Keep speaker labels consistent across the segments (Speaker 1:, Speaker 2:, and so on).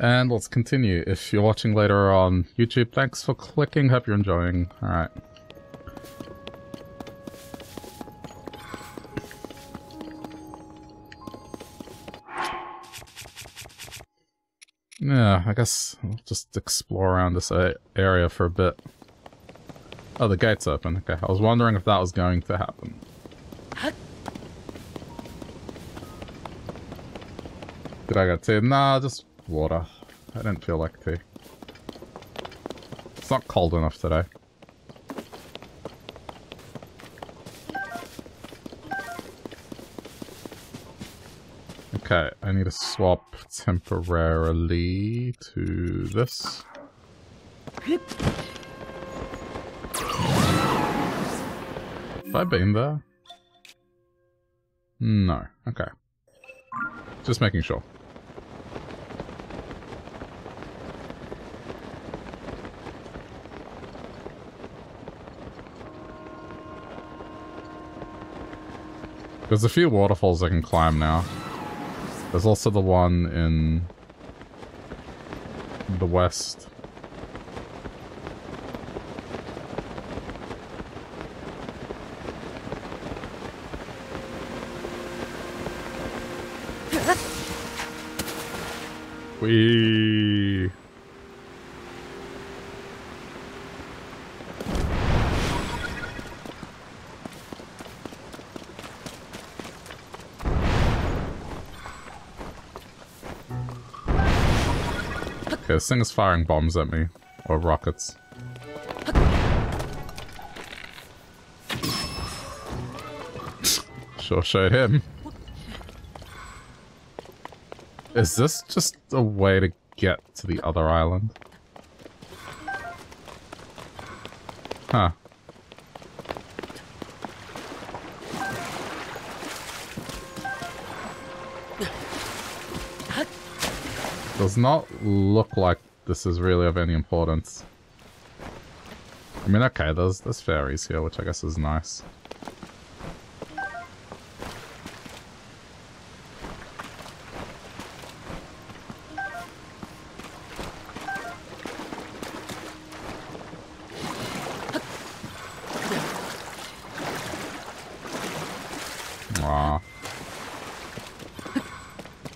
Speaker 1: And let's continue. If you're watching later on YouTube, thanks for clicking. Hope you're enjoying. Alright. Yeah, I guess I'll just explore around this area for a bit. Oh, the gate's open. Okay, I was wondering if that was going to happen. Did I get tea? Nah, just water. I didn't feel like tea. It's not cold enough today. Okay, I need to swap temporarily to this. Have I been there? No. Okay. Just making sure. There's a few waterfalls I can climb now. There's also the one in the west. We this thing is firing bombs at me. Or rockets. sure showed him. Is this just a way to get to the other island? Does not look like this is really of any importance. I mean, okay, there's, there's fairies here, which I guess is nice.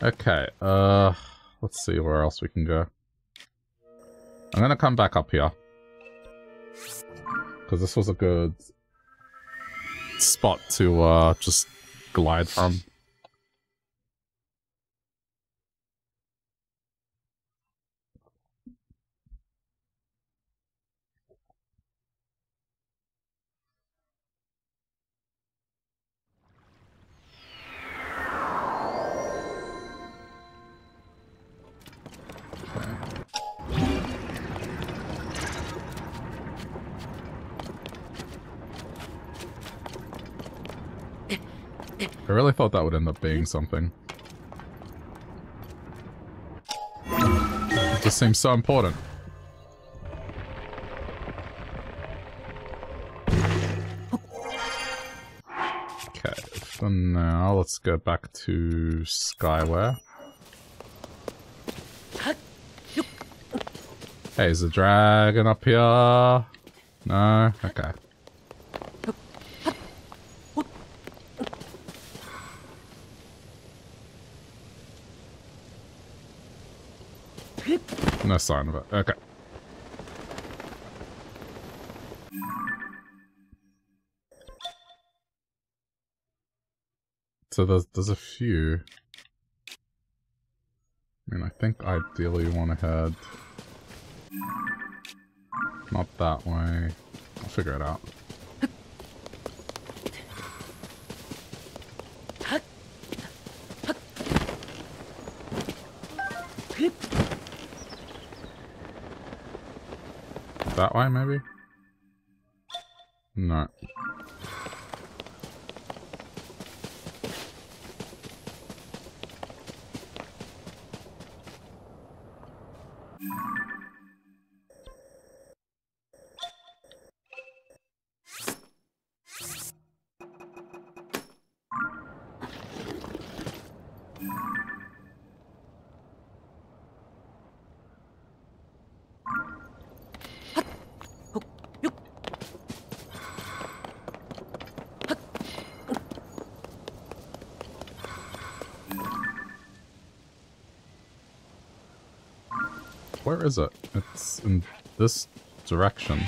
Speaker 1: Okay, uh, let's see where else we can go. I'm gonna come back up here. Because this was a good spot to, uh, just glide from. Being something. It just seems so important. Okay, for now, let's go back to Skyware. Hey, is the dragon up here? No? Okay. No sign of it. Okay. So there's there's a few. I mean, I think ideally you want to head not that way. I'll figure it out. That way, maybe? No. In this direction.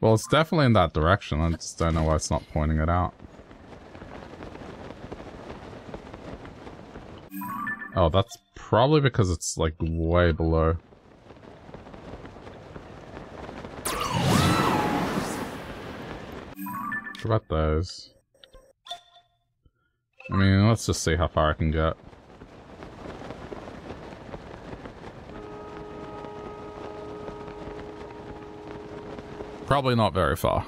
Speaker 1: Well, it's definitely in that direction. I just don't know why it's not pointing it out. Oh, that's probably because it's like way below. What about those? I mean, let's just see how far I can get. Probably not very far.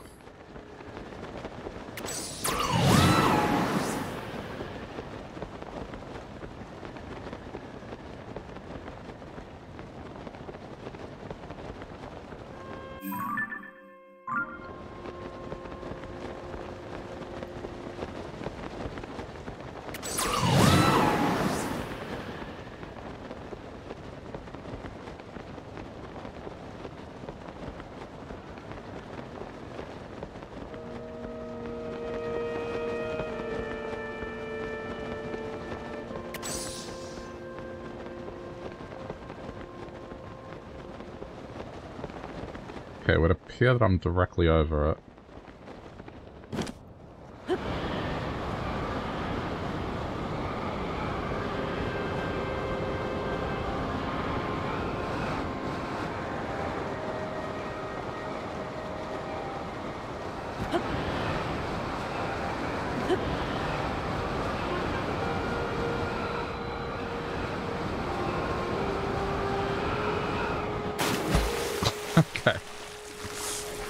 Speaker 1: Appear that I'm directly over it.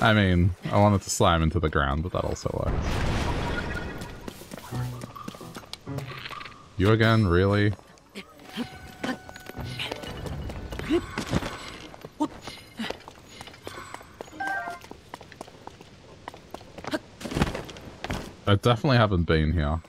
Speaker 1: I mean, I wanted to slam into the ground, but that also works. You again? Really? I definitely haven't been here.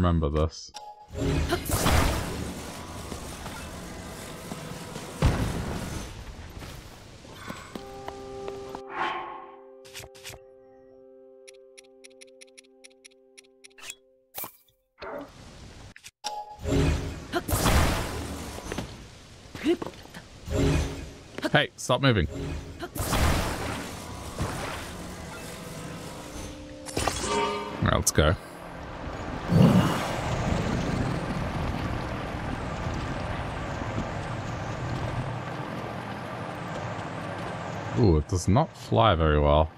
Speaker 1: Remember this. Hey, stop moving. Alright, let's go. Ooh, it does not fly very well.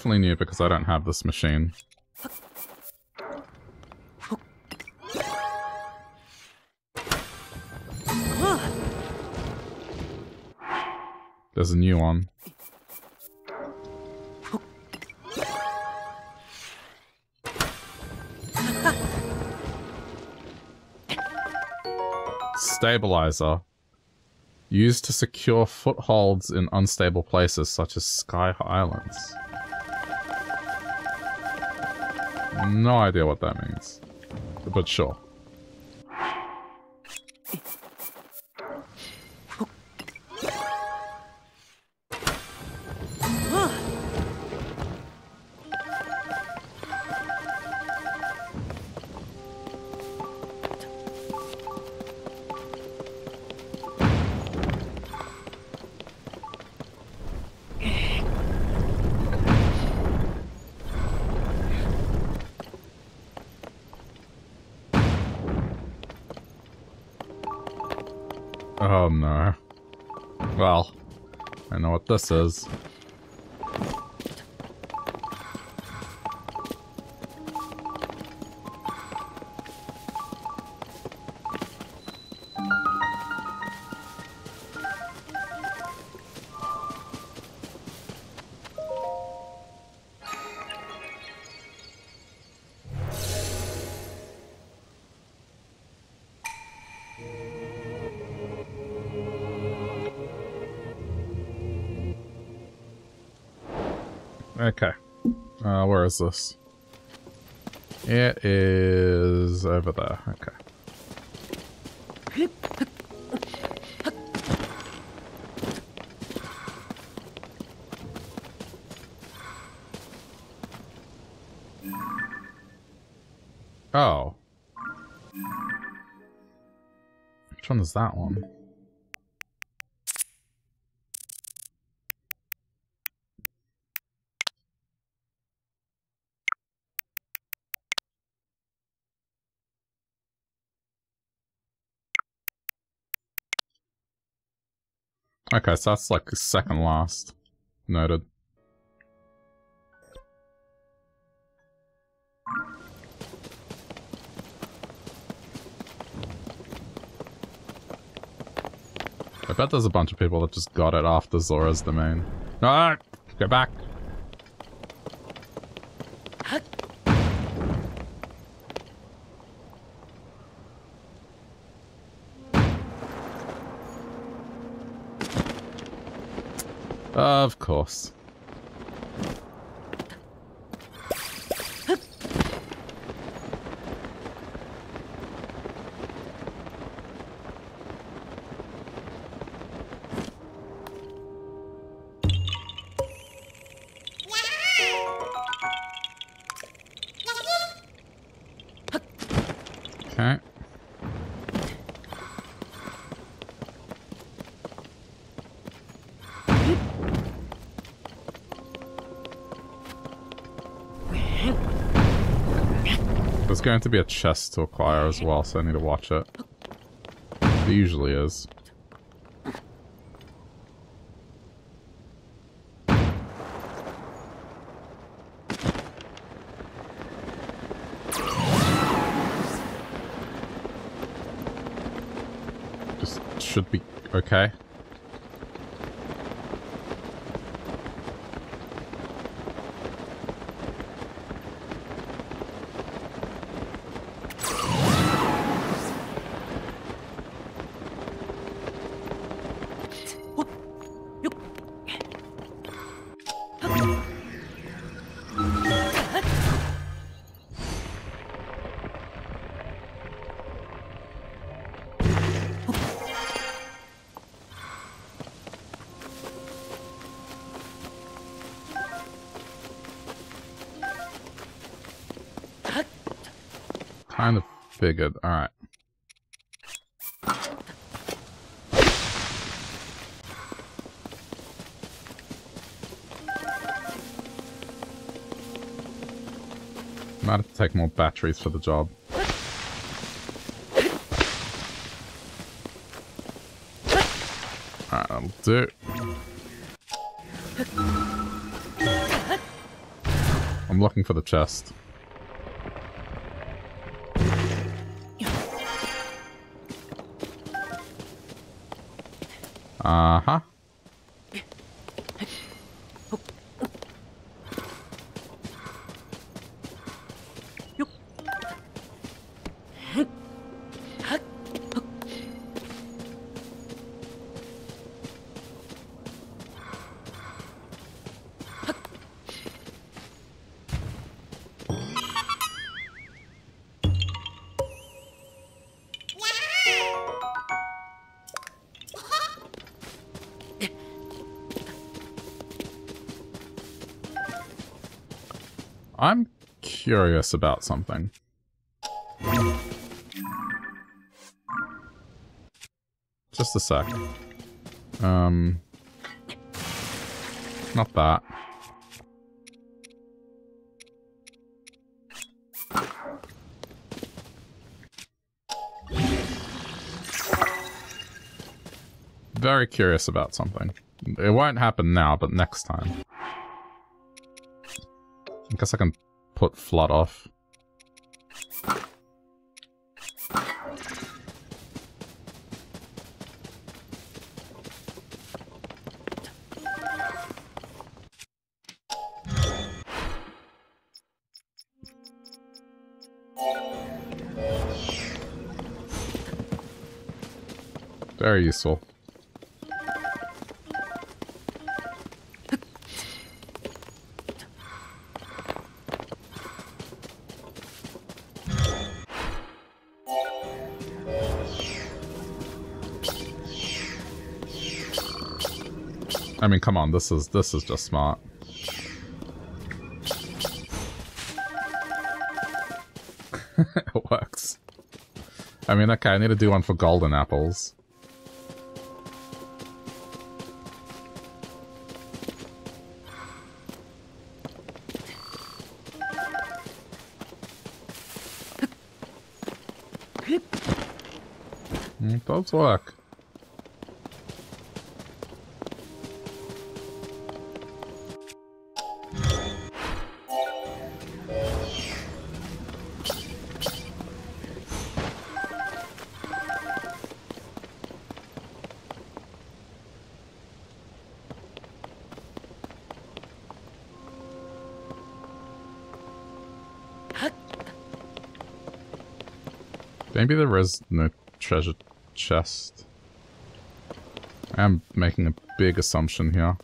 Speaker 1: Definitely new because I don't have this machine. There's a new one. Stabilizer. Used to secure footholds in unstable places such as Sky Islands. No idea what that means. But sure. This is. Is this? It is over there. Okay. Oh. Which one is that one? Okay, so that's like second last. Noted. I bet there's a bunch of people that just got it after Zora's domain. No! Go back! Of course. Going to be a chest to acquire as well, so I need to watch it. It usually is. Just should be okay. Take more batteries for the job. Alright, that'll do. I'm looking for the chest. Uh-huh. About something. Just a sec. Um... Not that. very curious about something. It won't happen now, but next time. I guess I can put flood off. Very useful. Mean, come on, this is this is just smart. it works. I mean, okay, I need to do one for golden apples. Hmm, it does work. Maybe there is no treasure chest. I'm making a big assumption here.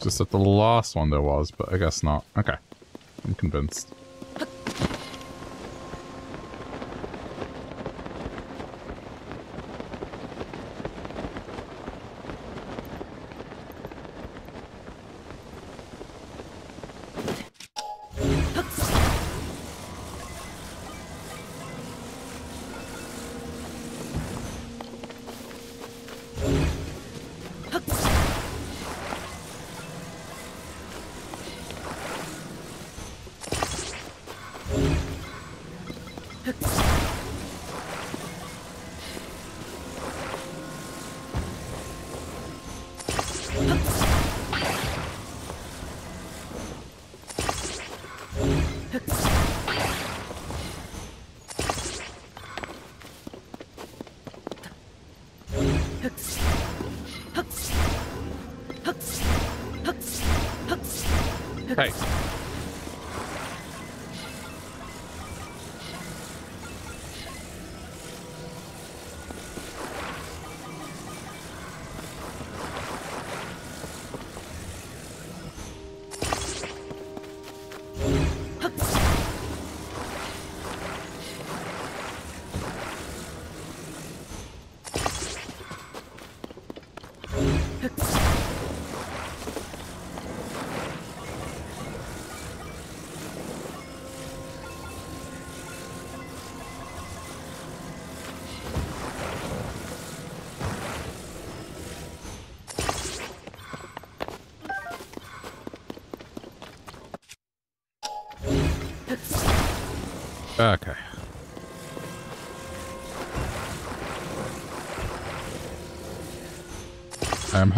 Speaker 1: Just at the last one there was, but I guess not. Okay. I'm convinced.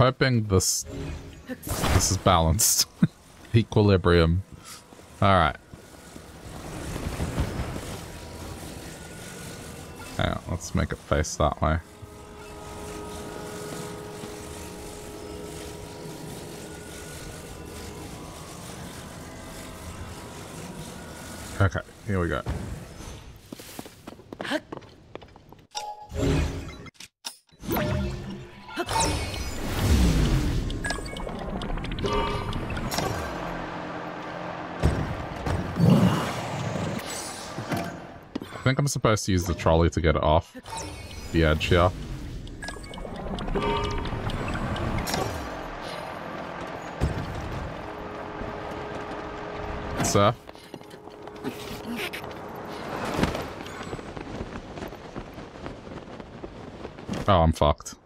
Speaker 1: Hoping this this is balanced. Equilibrium. Alright. Yeah, let's make it face that way. Okay, here we go. Think I'm supposed to use the trolley to get it off the edge here. Sir? Oh, I'm fucked.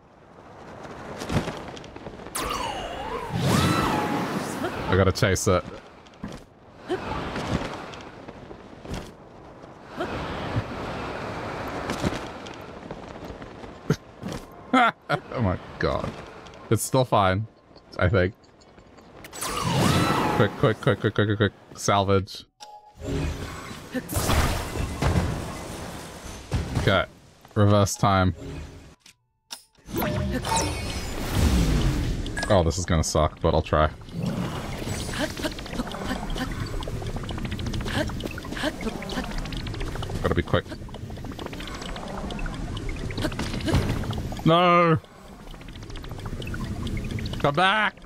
Speaker 1: I gotta chase it. oh my god. It's still fine, I think. Quick, quick, quick, quick, quick, quick, quick. Salvage. Okay. Reverse time. Oh, this is gonna suck, but I'll try. Gotta be quick. No! Come back!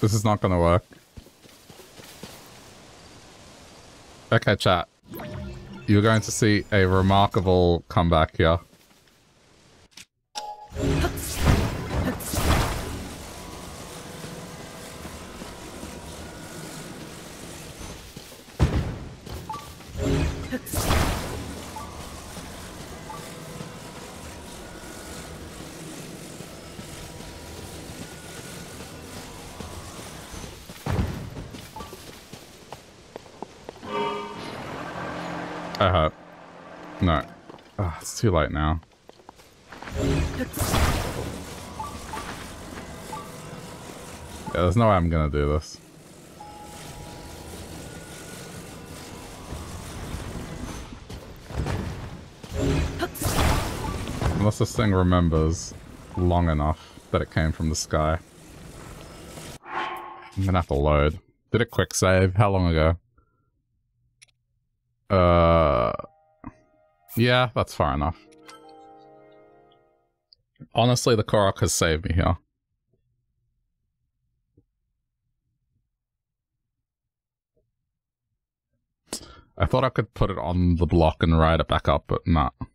Speaker 1: This is not gonna work. Okay, chat. You're going to see a remarkable comeback here. Too late now. Yeah, there's no way I'm gonna do this. Unless this thing remembers long enough that it came from the sky. I'm gonna have to load. Did it quick save? How long ago? Yeah, that's far enough. Honestly, the Korok has saved me here. I thought I could put it on the block and ride it back up, but not. Nah.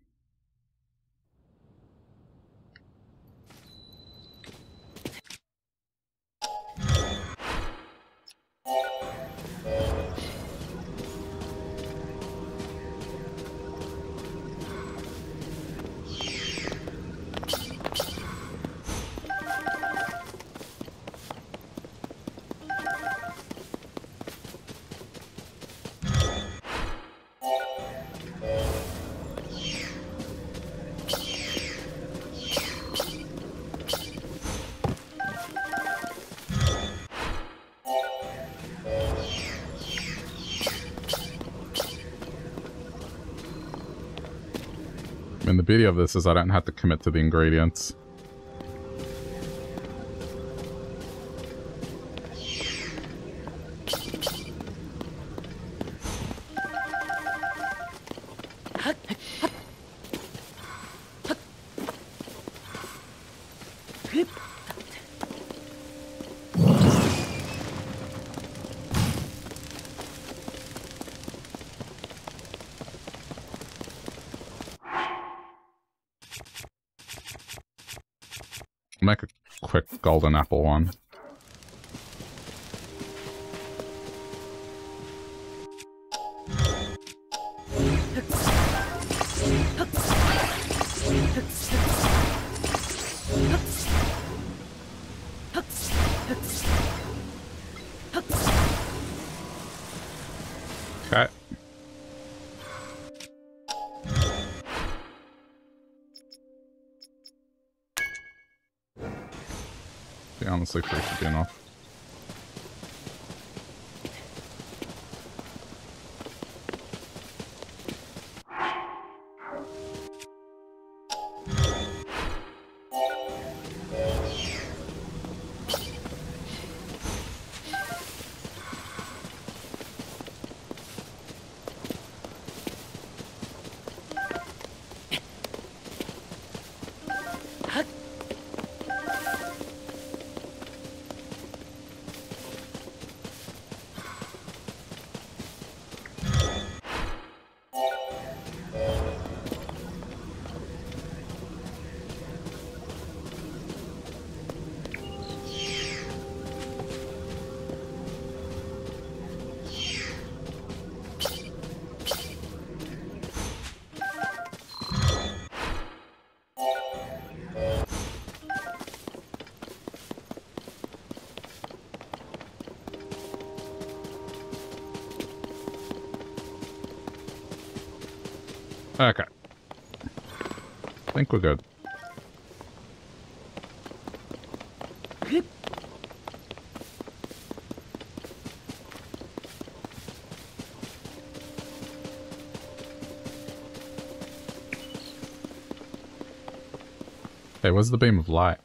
Speaker 1: This is I don't have to commit to the ingredients. Golden apple one. Good. Hey, where's the beam of light?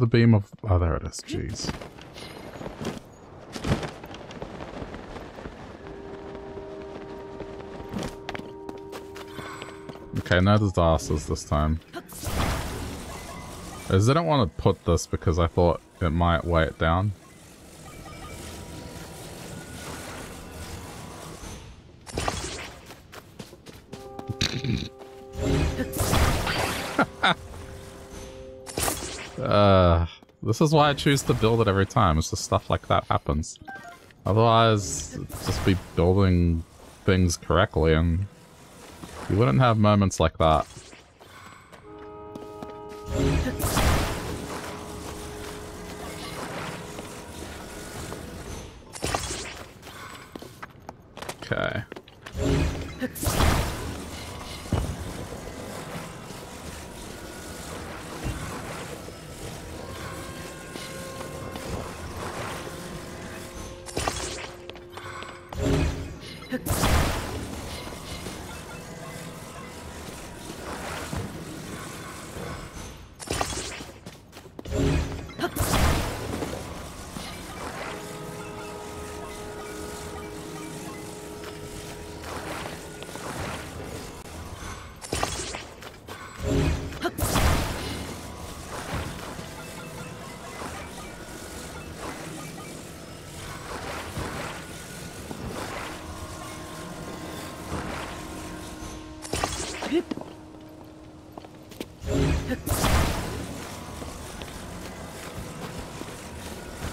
Speaker 1: The beam of... Oh, there it is. Jeez. Okay, no disasters this time. I didn't want to put this because I thought it might weigh it down. This is why I choose to build it every time. It's just stuff like that happens. Otherwise, just be building things correctly and you wouldn't have moments like that.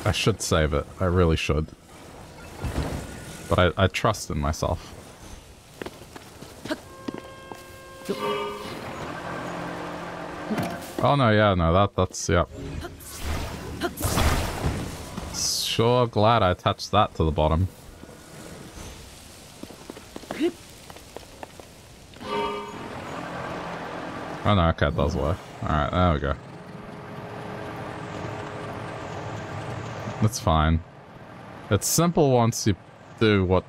Speaker 1: I should save it. I really should. But I, I trust in myself. Oh no, yeah, no, that that's yep. Sure glad I attached that to the bottom. Oh no, okay, it does work. Alright, there we go. That's fine. It's simple once you do what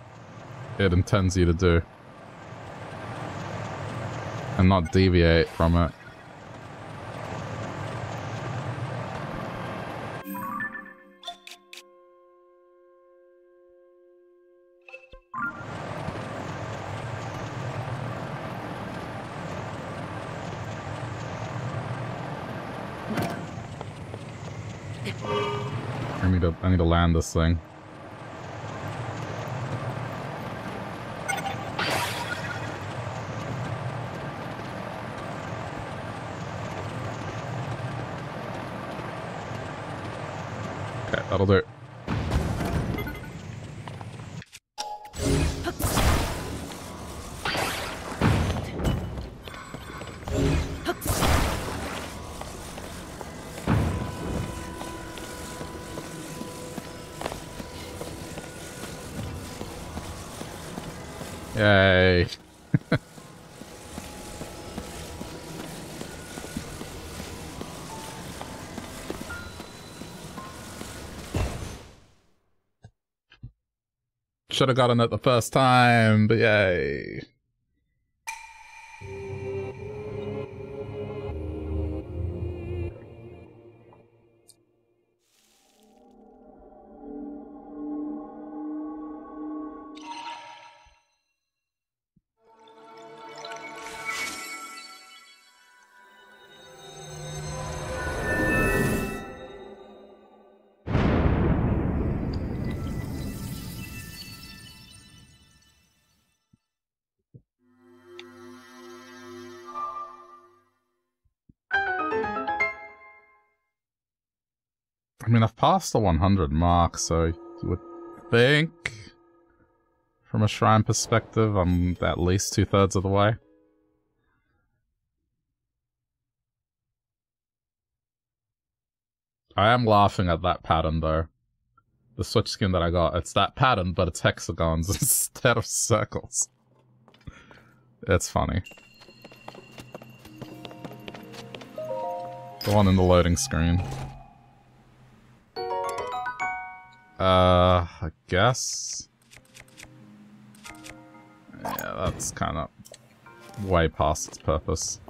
Speaker 1: it intends you to do. And not deviate from it. I need to land this thing. Should have gotten it the first time, but yay. Passed the 100 mark, so you would think, from a shrine perspective, I'm at least two-thirds of the way. I am laughing at that pattern, though. The switch skin that I got, it's that pattern, but it's hexagons instead of circles. It's funny. The one in the loading screen. Uh, I guess. Yeah, that's kind of way past its purpose.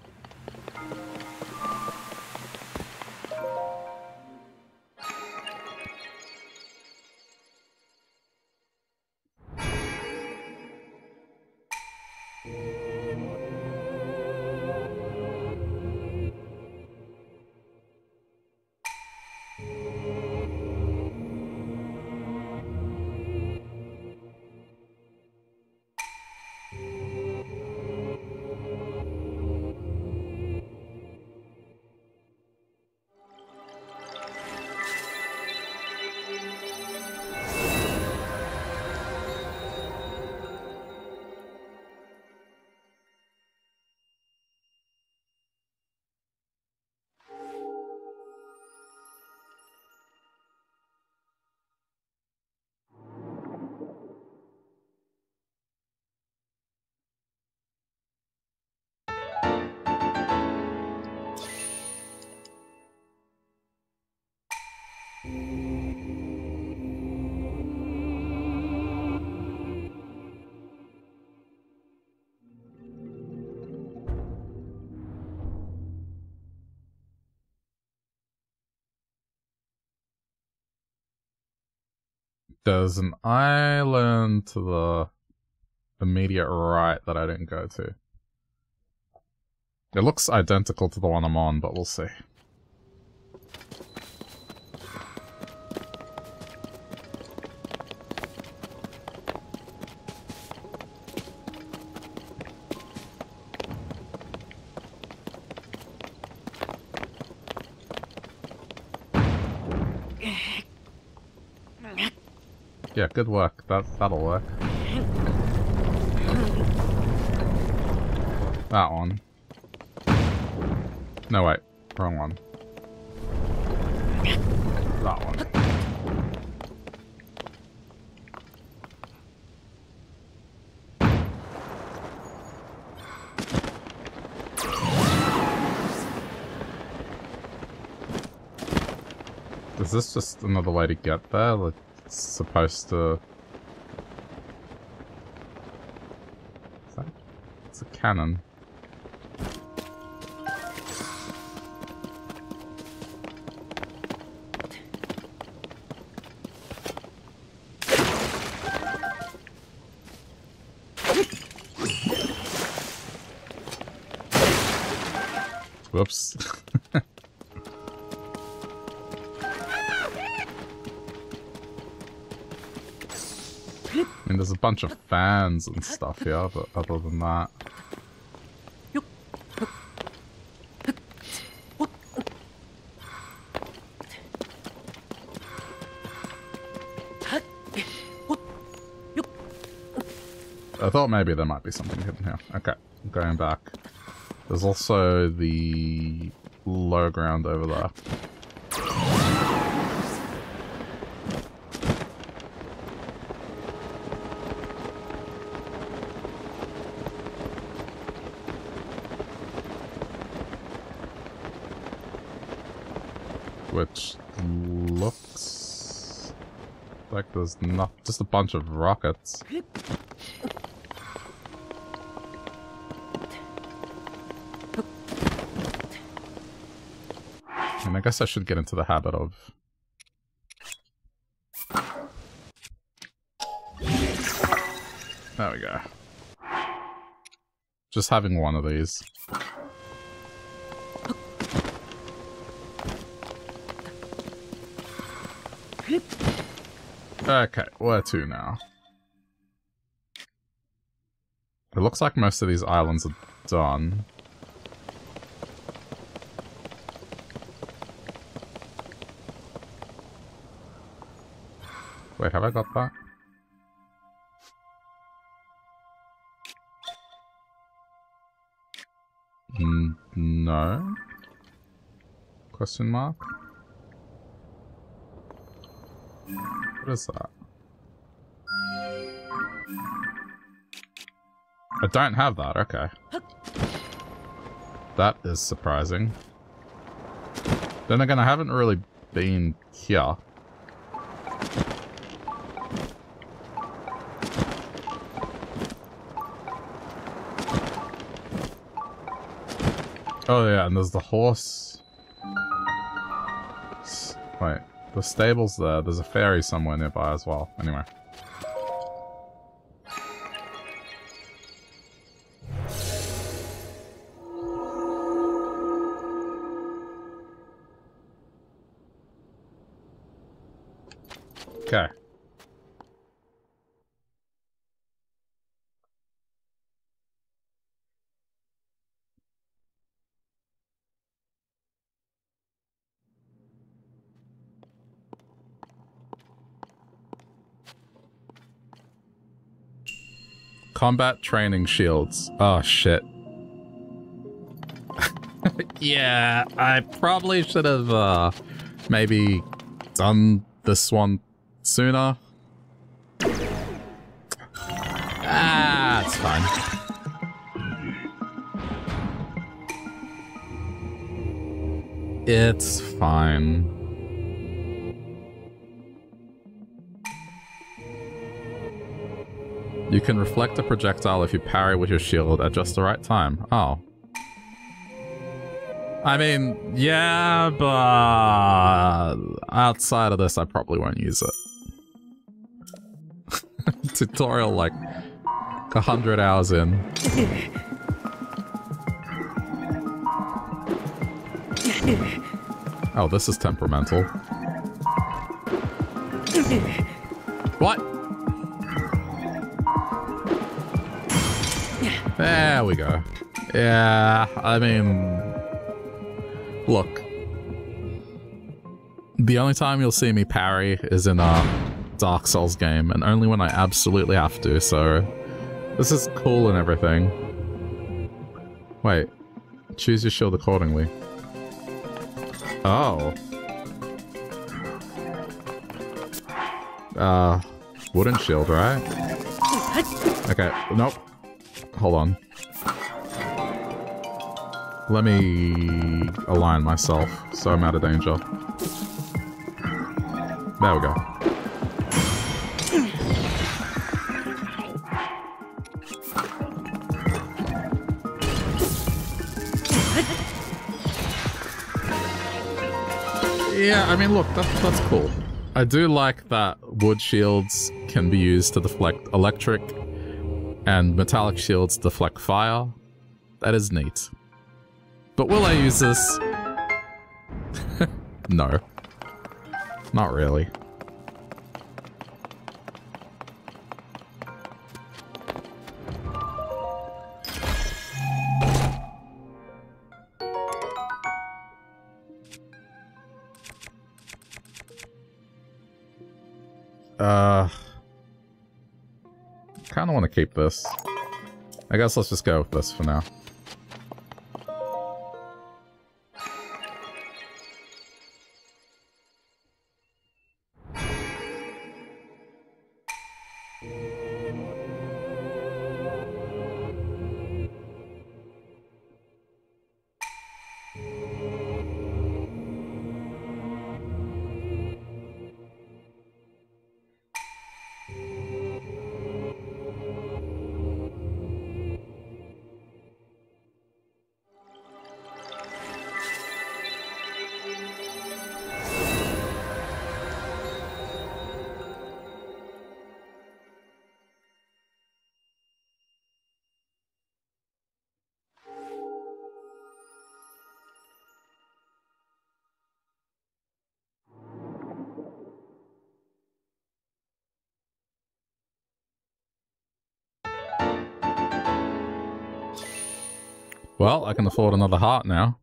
Speaker 1: There's an island to the immediate right that I didn't go to. It looks identical to the one I'm on, but we'll see. Good work. That that'll work. That one. No wait, wrong one. That one. Is this just another way to get there? Supposed to... That... It's a cannon. Bunch of fans and stuff here, but other than that... I thought maybe there might be something hidden here. Okay, going back. There's also the low ground over there. which looks there's not just a bunch of rockets. And I guess I should get into the habit of There we go. Just having one of these. Okay, where to now? It looks like most of these islands are done. Wait, have I got that? Mm, no? Question mark? What is that? Uh, I don't have that, okay. That is surprising. Then again, I haven't really been here. Oh yeah, and there's the horse. Wait, the stable's there. There's a ferry somewhere nearby as well. Anyway. Okay. Combat training shields. Oh, shit. yeah, I probably should have, uh, maybe done this one sooner. Ah, it's fine. It's fine. You can reflect a projectile if you parry with your shield at just the right time. Oh. I mean, yeah, but outside of this, I probably won't use it. Tutorial like a hundred hours in. Oh, this is temperamental. There we go. Yeah, I mean... Look. The only time you'll see me parry is in a Dark Souls game, and only when I absolutely have to, so... This is cool and everything. Wait. Choose your shield accordingly. Oh. Uh, wooden shield, right? Okay, nope. Hold on. Let me align myself so I'm out of danger. There we go. Yeah, I mean, look, that, that's cool. I do like that wood shields can be used to deflect electric and metallic shields deflect fire. That is neat. But will I use this? no. Not really. Uh kind of want to keep this. I guess let's just go with this for now. I can afford another heart now.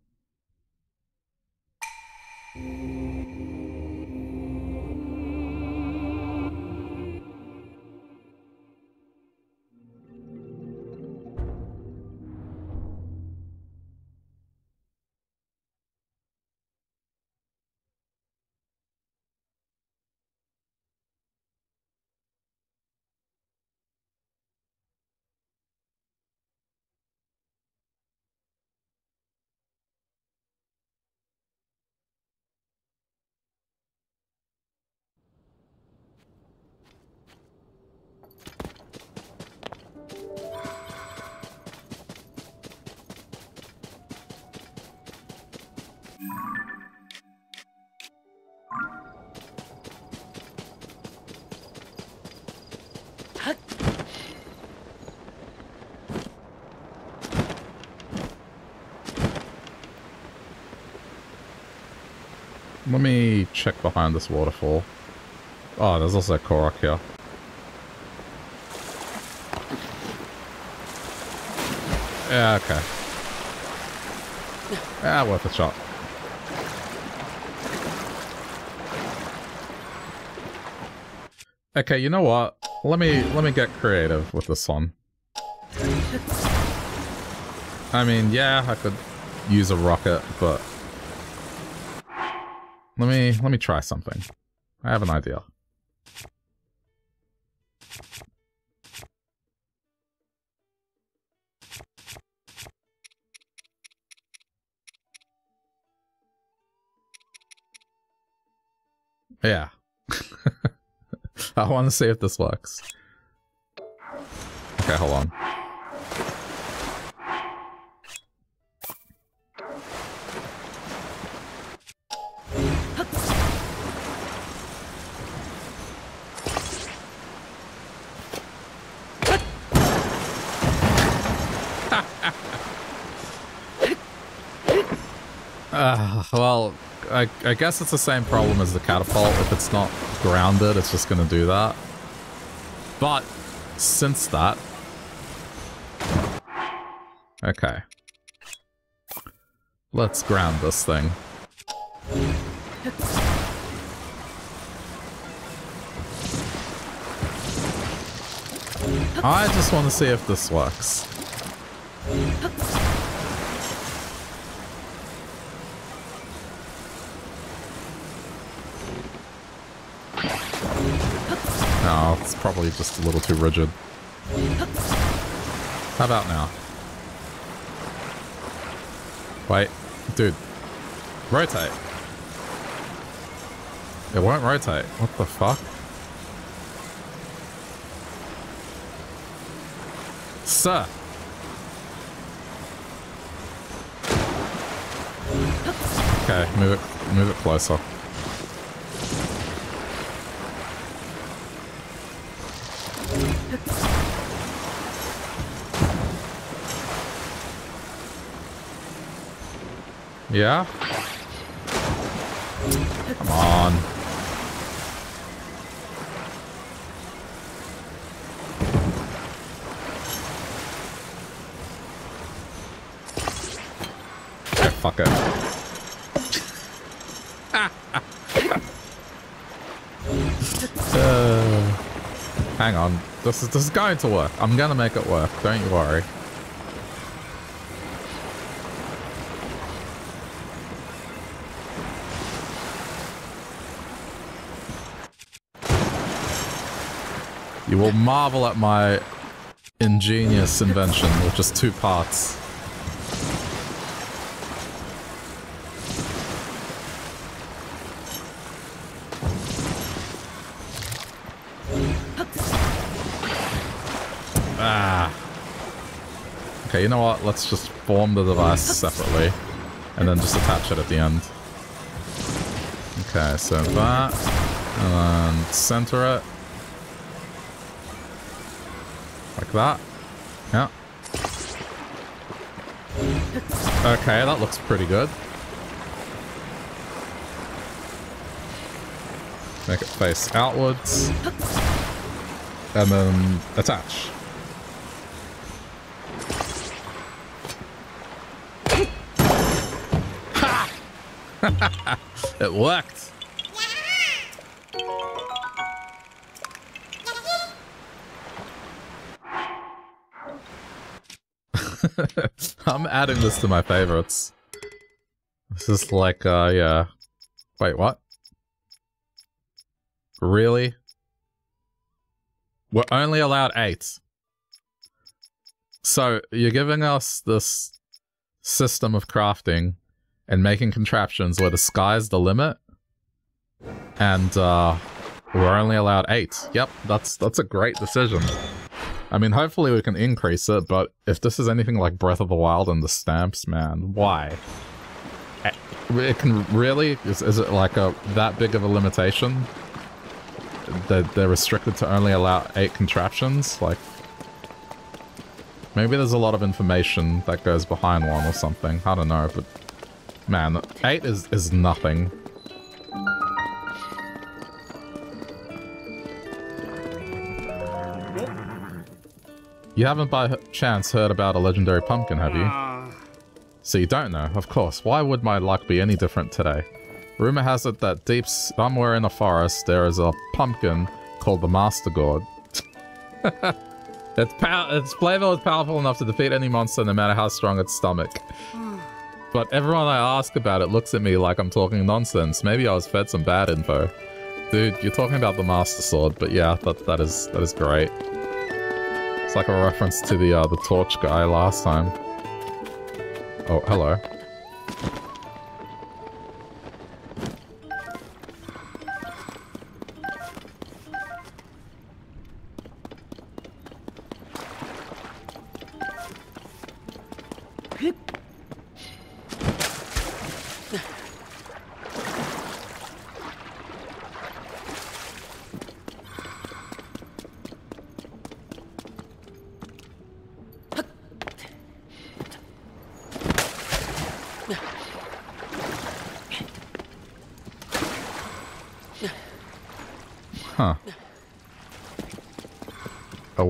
Speaker 1: Behind this waterfall. Oh, there's also a Korok here. Yeah, okay. Yeah, worth a shot. Okay, you know what? Let me let me get creative with this one. I mean, yeah, I could use a rocket, but let me let me try something. I have an idea. Yeah. I want to see if this works. Okay, hold on. I, guess it's the same problem as the catapult. If it's not grounded, it's just going to do that. But since that... Okay. Let's ground this thing. I just want to see if this works. No, it's probably just a little too rigid. How about now? Wait, dude. Rotate. It won't rotate. What the fuck? Sir. Okay, move it move it closer. Yeah? Come on. Okay, fuck it. uh, hang on. This is, this is going to work. I'm gonna make it work. Don't you worry. You will marvel at my ingenious invention with just two parts. Ah. Okay, you know what? Let's just form the device separately and then just attach it at the end. Okay, so that, and center it. Like that. Yeah. Okay, that looks pretty good. Make it face outwards. And then attach. It worked! I'm adding this to my favorites. This is like, uh, yeah. Wait, what? Really? We're only allowed eight. So, you're giving us this system of crafting and making contraptions where the sky's the limit? And, uh, we're only allowed eight. Yep, that's that's a great decision. I mean, hopefully we can increase it, but if this is anything like Breath of the Wild and the stamps, man, why? Eh, it can really? Is, is it like a that big of a limitation? That they're restricted to only allow eight contraptions? Like, maybe there's a lot of information that goes behind one or something. I don't know, but man, eight is, is nothing. You haven't by chance heard about a legendary pumpkin, have you? So you don't know, of course. Why would my luck be any different today? Rumor has it that deep somewhere in the forest there is a pumpkin called the Master Gourd. its, its flavor is powerful enough to defeat any monster no matter how strong its stomach. but everyone I ask about it looks at me like I'm talking nonsense. Maybe I was fed some bad info. Dude, you're talking about the Master Sword, but yeah, that, that is that is great. It's like a reference to the uh, the torch guy last time. Oh, hello.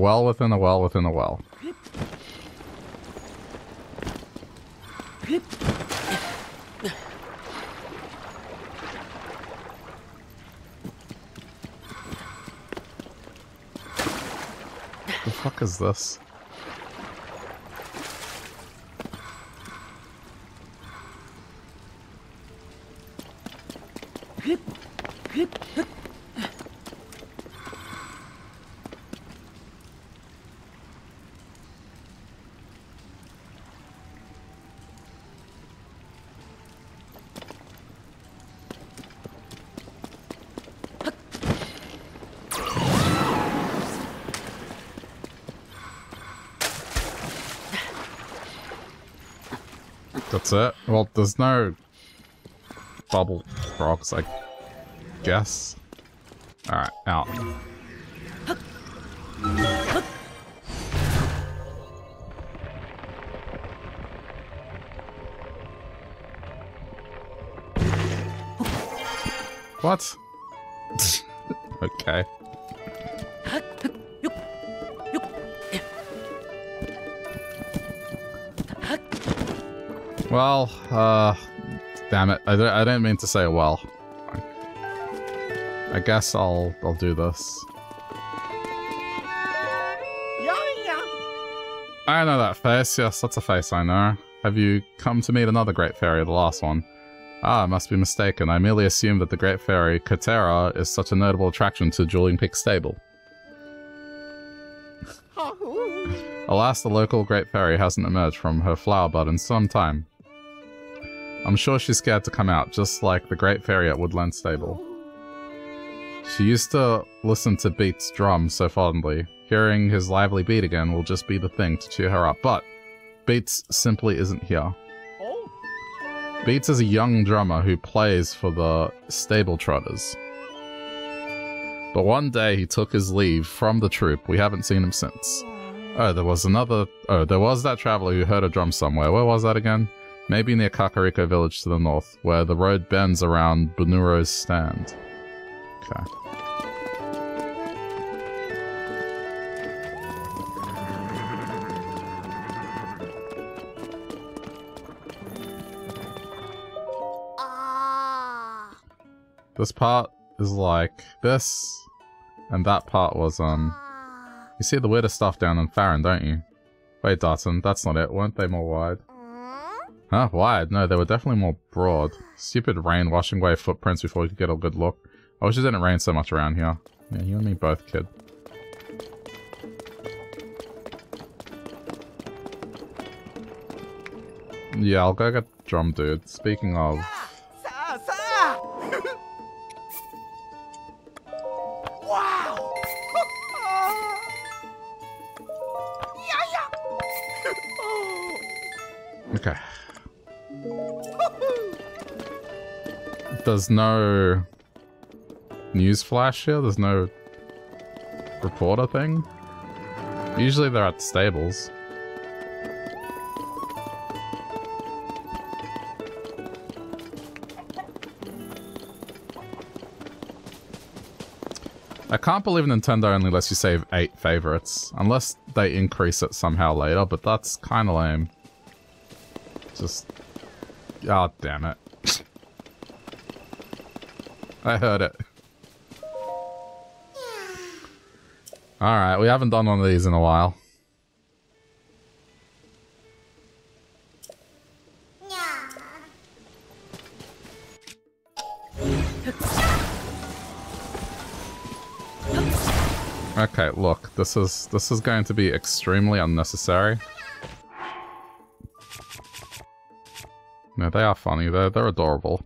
Speaker 1: Well within the well within the well. the fuck is this? That's it? Well, there's no bubble rocks, I guess. Alright, out. What? okay. Well, uh, damn it. I, don't, I didn't mean to say well. I guess I'll, I'll do this. I know that face. Yes, that's a face I know. Have you come to meet another Great Fairy, the last one? Ah, I must be mistaken. I merely assumed that the Great Fairy, Cotera, is such a notable attraction to Dueling Peaks Stable. Alas, the local Great Fairy hasn't emerged from her flower bud in some time. I'm sure she's scared to come out, just like the Great Fairy at Woodland Stable. She used to listen to Beats' drum so fondly. Hearing his lively beat again will just be the thing to cheer her up, but Beats simply isn't here. Beats is a young drummer who plays for the Stable Trotters. But one day he took his leave from the troupe. We haven't seen him since. Oh, there was another... Oh, there was that traveler who heard a drum somewhere. Where was that again? Maybe near Kakariko village to the north, where the road bends around Bunuro's stand. Okay. This part is like this, and that part was, um... You see the weirdest stuff down in Faron, don't you? Wait, Dotson, that's not it. Weren't they more wide? Huh? Wide? No, they were definitely more broad. Stupid rain washing away footprints before we could get a good look. I wish it didn't rain so much around here. Yeah, you and me both, kid. Yeah, I'll go get drum dude. Speaking of... wow! okay. There's no news flash here? There's no reporter thing? Usually they're at the stables. I can't believe Nintendo only lets you save eight favorites. Unless they increase it somehow later, but that's kind of lame. Just... Oh, damn it. I heard it. Alright, we haven't done one of these in a while. Okay, look, this is this is going to be extremely unnecessary. No, they are funny. They're they're adorable.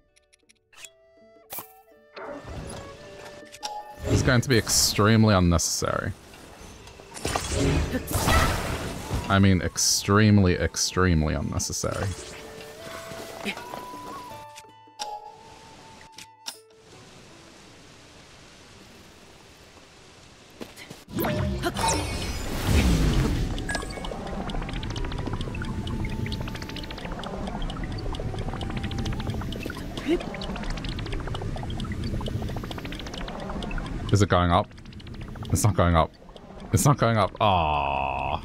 Speaker 1: Going to be extremely unnecessary. I mean, extremely, extremely unnecessary. Is it going up? It's not going up. It's not going up. Ah.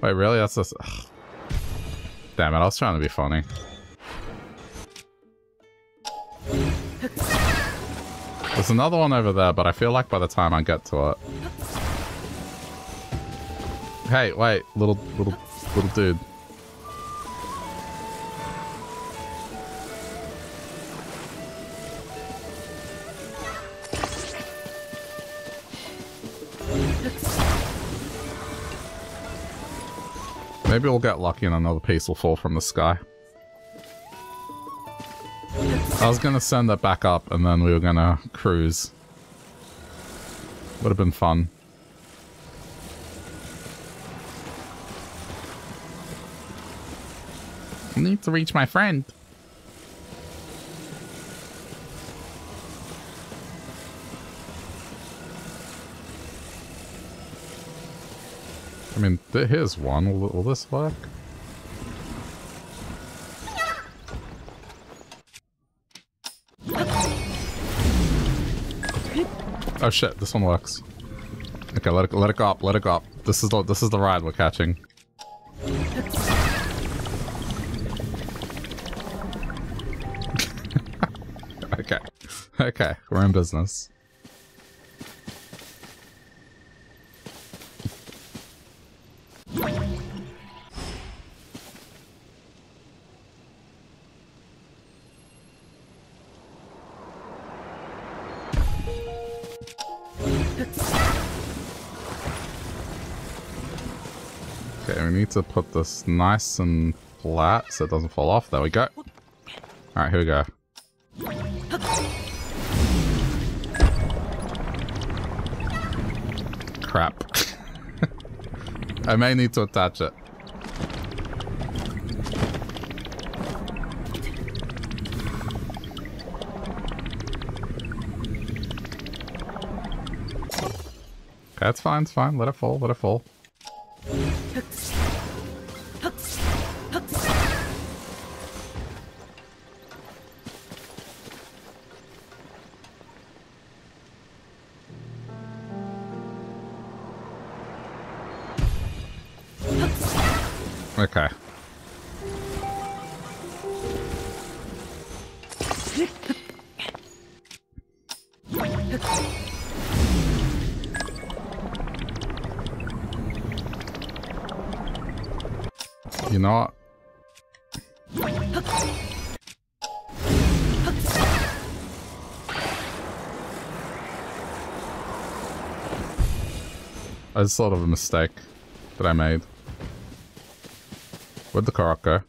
Speaker 1: Wait, really? That's just... Ugh. Damn it, I was trying to be funny. There's another one over there, but I feel like by the time I get to it... Hey, wait, little, little, little dude. Maybe we'll get lucky and another piece will fall from the sky. I was gonna send that back up and then we were gonna cruise. Would have been fun. I need to reach my friend. Mean, here's one. Will, will this work? Oh shit, this one works. Okay, let it let it go up, let it go up. This is the this is the ride we're catching. okay. Okay, we're in business. To put this nice and flat so it doesn't fall off. There we go. Alright, here we go. Crap. I may need to attach it. That's fine, it's fine. Let it fall, let it fall. Okay. You know what? That's sort of a mistake that I made. Where'd the car go?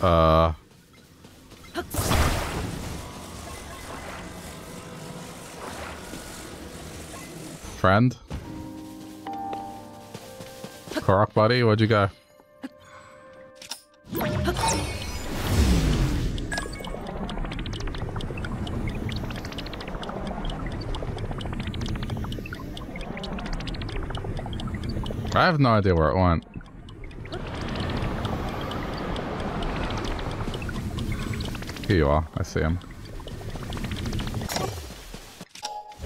Speaker 1: Uh... Friend? Korok buddy, where'd you go? I have no idea where it went. Here you are. I see him.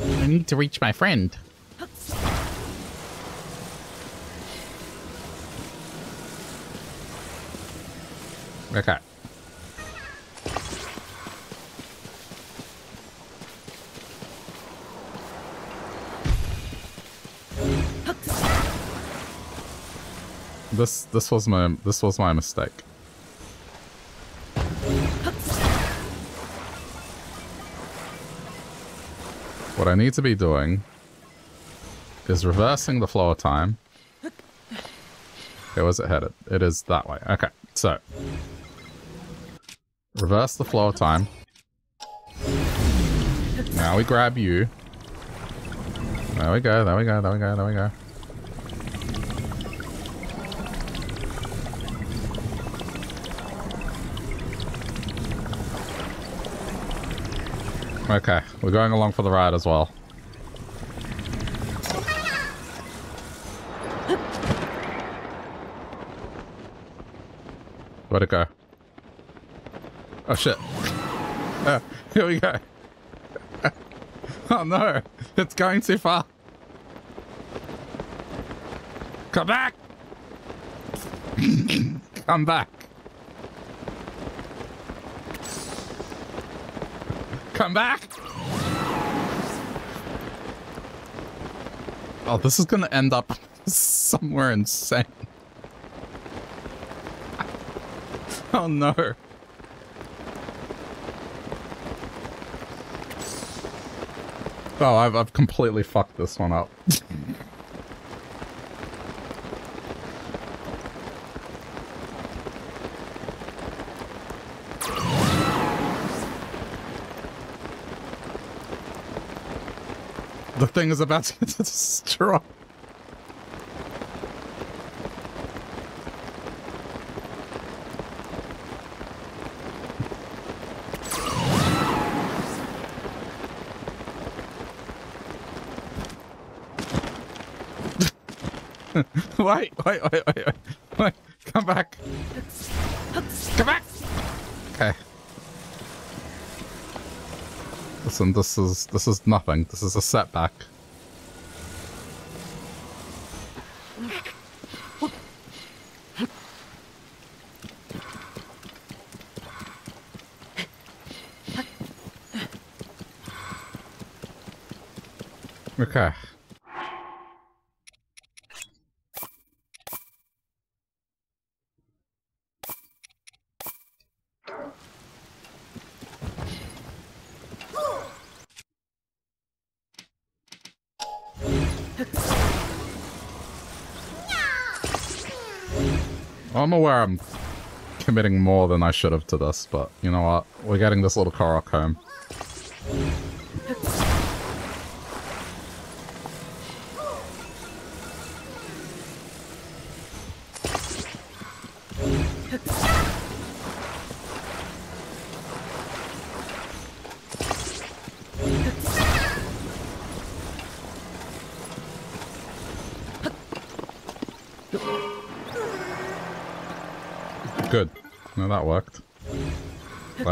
Speaker 1: I need to reach my friend. Okay. This this was my this was my mistake. What I need to be doing is reversing the floor time. Okay, where's it headed? It is that way. Okay, so. Reverse the floor time. Now we grab you. There we go, there we go, there we go, there we go. Okay, we're going along for the ride as well. Where'd it go? Oh shit. Uh, here we go. oh no, it's going too far. Come back! Come back. Come back! Oh, this is gonna end up somewhere insane. Oh no. Oh, I've, I've completely fucked this one up. thing is about to destroy. wait, wait, wait, wait, wait. Come back. Come back. Listen, this is this is nothing. This is a setback. Okay. I'm aware I'm committing more than I should have to this, but you know what? We're getting this little Korok home.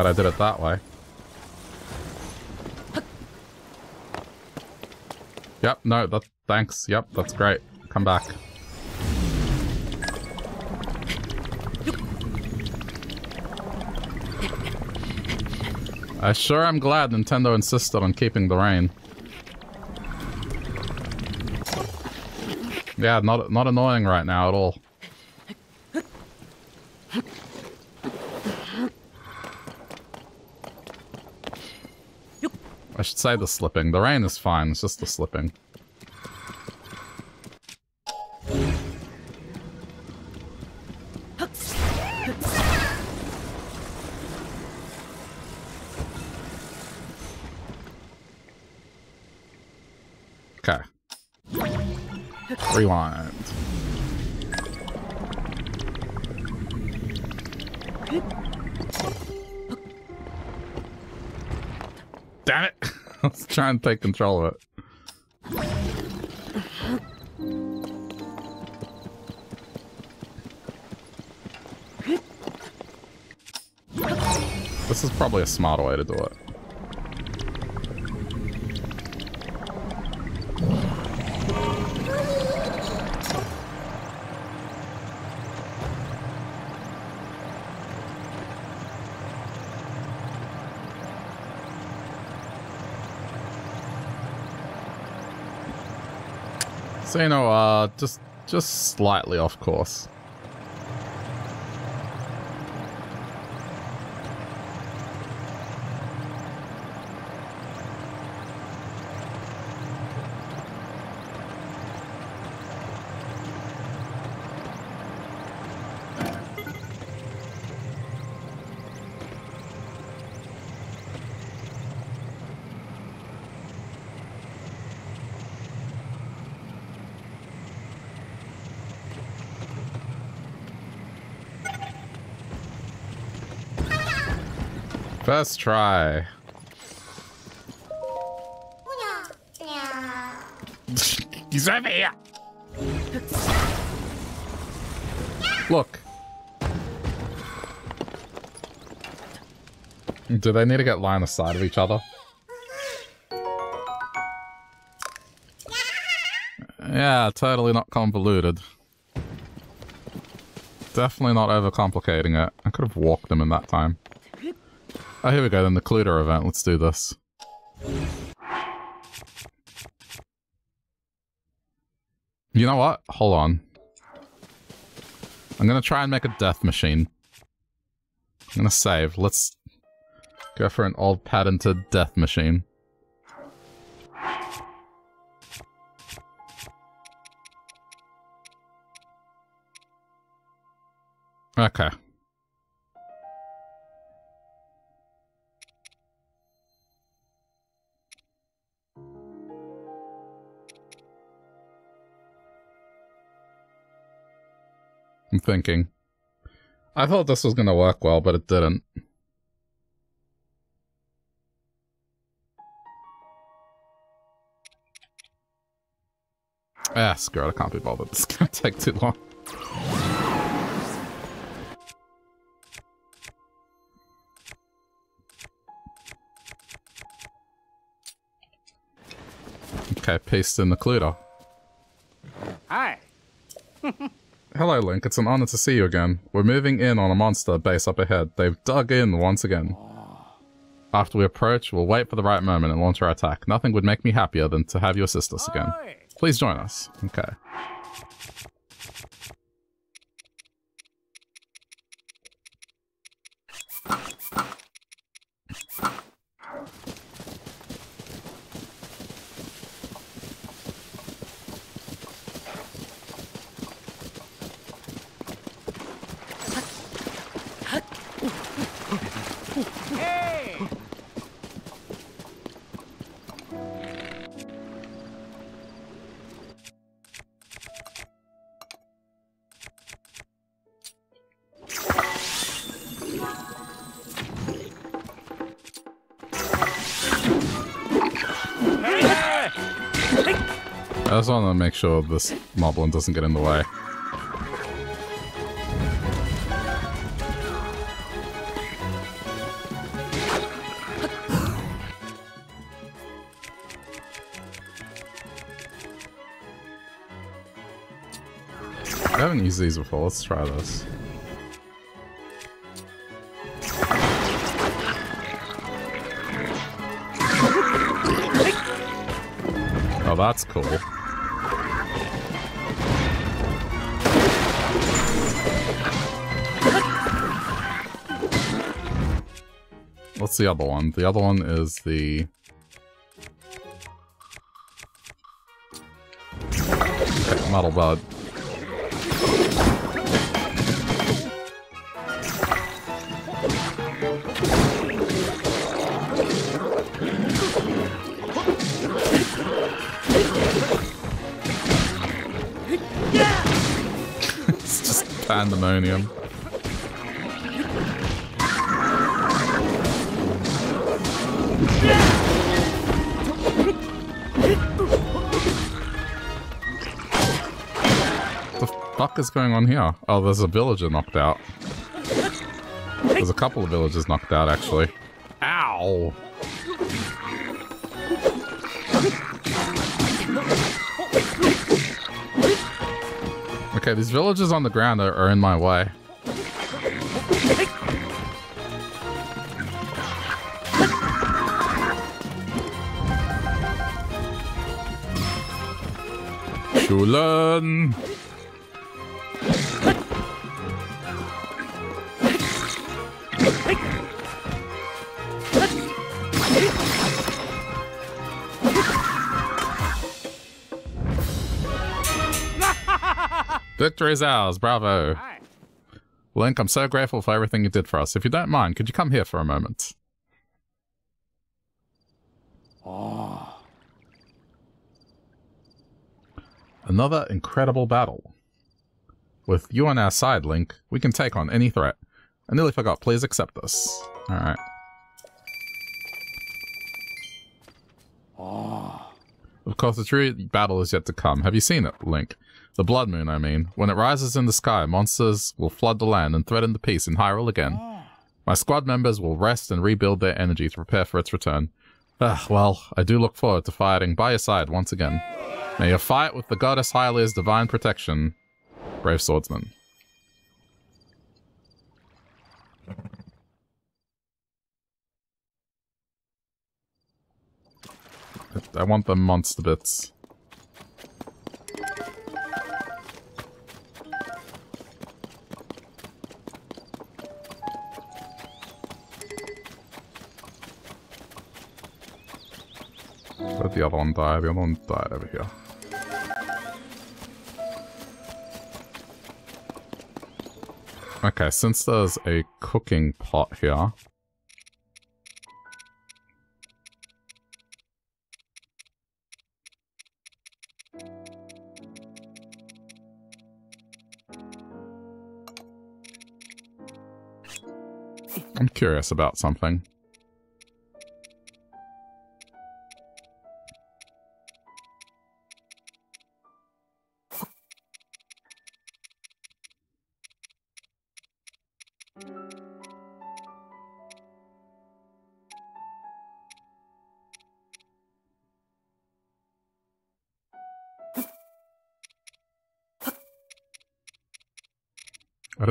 Speaker 1: Glad I did it that way. Yep, no, that thanks. Yep, that's great. Come back. I sure am glad Nintendo insisted on keeping the rain. Yeah, not not annoying right now at all. Say the slipping. The rain is fine, it's just the slipping. trying to take control of it. This is probably a smarter way to do it. So, you know, uh, just, just slightly off course. First try. He's here. Look. Do they need to get line sight of each other? Yeah, totally not convoluted. Definitely not overcomplicating it. I could have walked them in that time. Oh, here we go, then the Cluedo event. Let's do this. You know what? Hold on. I'm gonna try and make a death machine. I'm gonna save. Let's go for an old patented death machine. Okay. I'm thinking. I thought this was going to work well, but it didn't. Ah, screw it, I can't be bothered. It's gonna take too long. Okay, paste in the Cluedo.
Speaker 2: Hi.
Speaker 1: Hello, Link. It's an honor to see you again. We're moving in on a monster base up ahead. They've dug in once again. After we approach, we'll wait for the right moment and launch our attack. Nothing would make me happier than to have you assist us again. Please join us. Okay. To make sure this moblin doesn't get in the way. I haven't used these before, let's try this. Oh, that's cool. What's the other one? The other one is the... Metal Bud. it's just pandemonium. Is going on here? Oh, there's a villager knocked out. There's a couple of villages knocked out, actually. Ow! Okay, these villages on the ground are, are in my way. Schulen! Victory is ours, bravo. Link, I'm so grateful for everything you did for us. If you don't mind, could you come here for a moment?
Speaker 2: Oh.
Speaker 1: Another incredible battle. With you on our side, Link, we can take on any threat. I nearly forgot, please accept this. Alright.
Speaker 2: Oh.
Speaker 1: Of course, the true battle is yet to come. Have you seen it, Link? The Blood Moon, I mean. When it rises in the sky, monsters will flood the land and threaten the peace in Hyrule again. My squad members will rest and rebuild their energy to prepare for its return. Ah, well, I do look forward to fighting by your side once again. May your fight with the goddess Hylia's divine protection. Brave swordsman. I want the monster bits. Over. Okay, since there's a cooking pot here... I'm curious about something.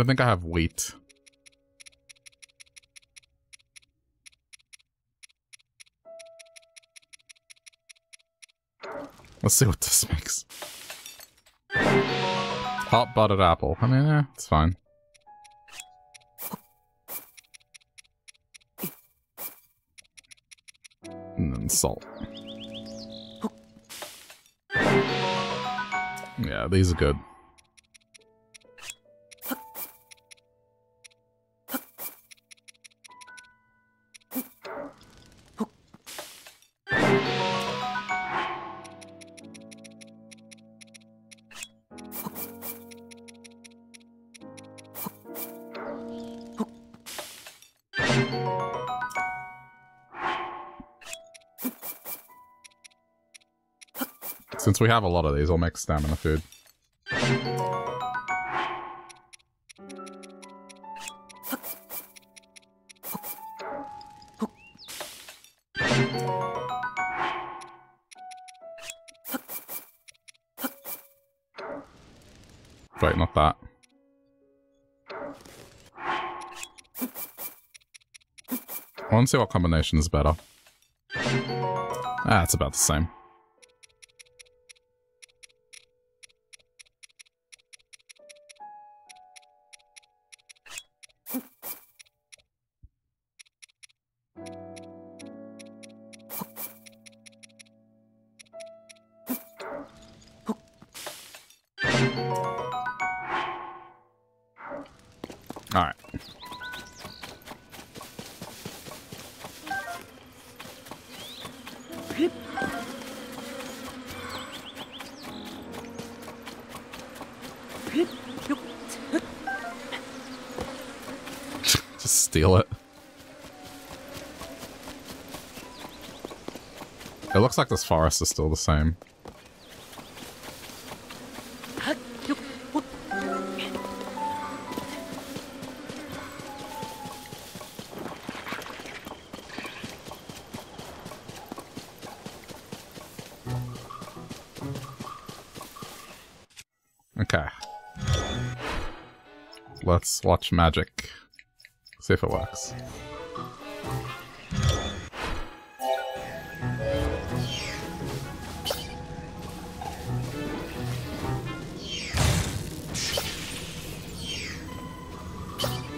Speaker 1: Don't think I have wheat. Let's see what this makes. Hot buttered apple. I mean, eh, it's fine. And then salt. Yeah, these are good. We have a lot of these, I'll make stamina food. Wait, not that. I want to see what combination is better. Ah, it's about the same. looks like this forest is still the same. Okay. Let's watch magic. See if it works.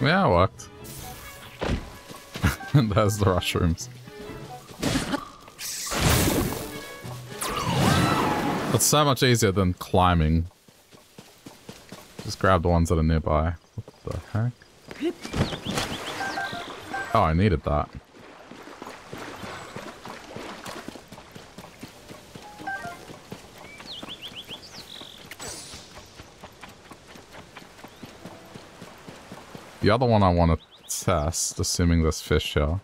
Speaker 1: Yeah, it worked. and there's the mushrooms. It's so much easier than climbing. Just grab the ones that are nearby. What the heck? Oh, I needed that. The other one I want to test, assuming there's fish here.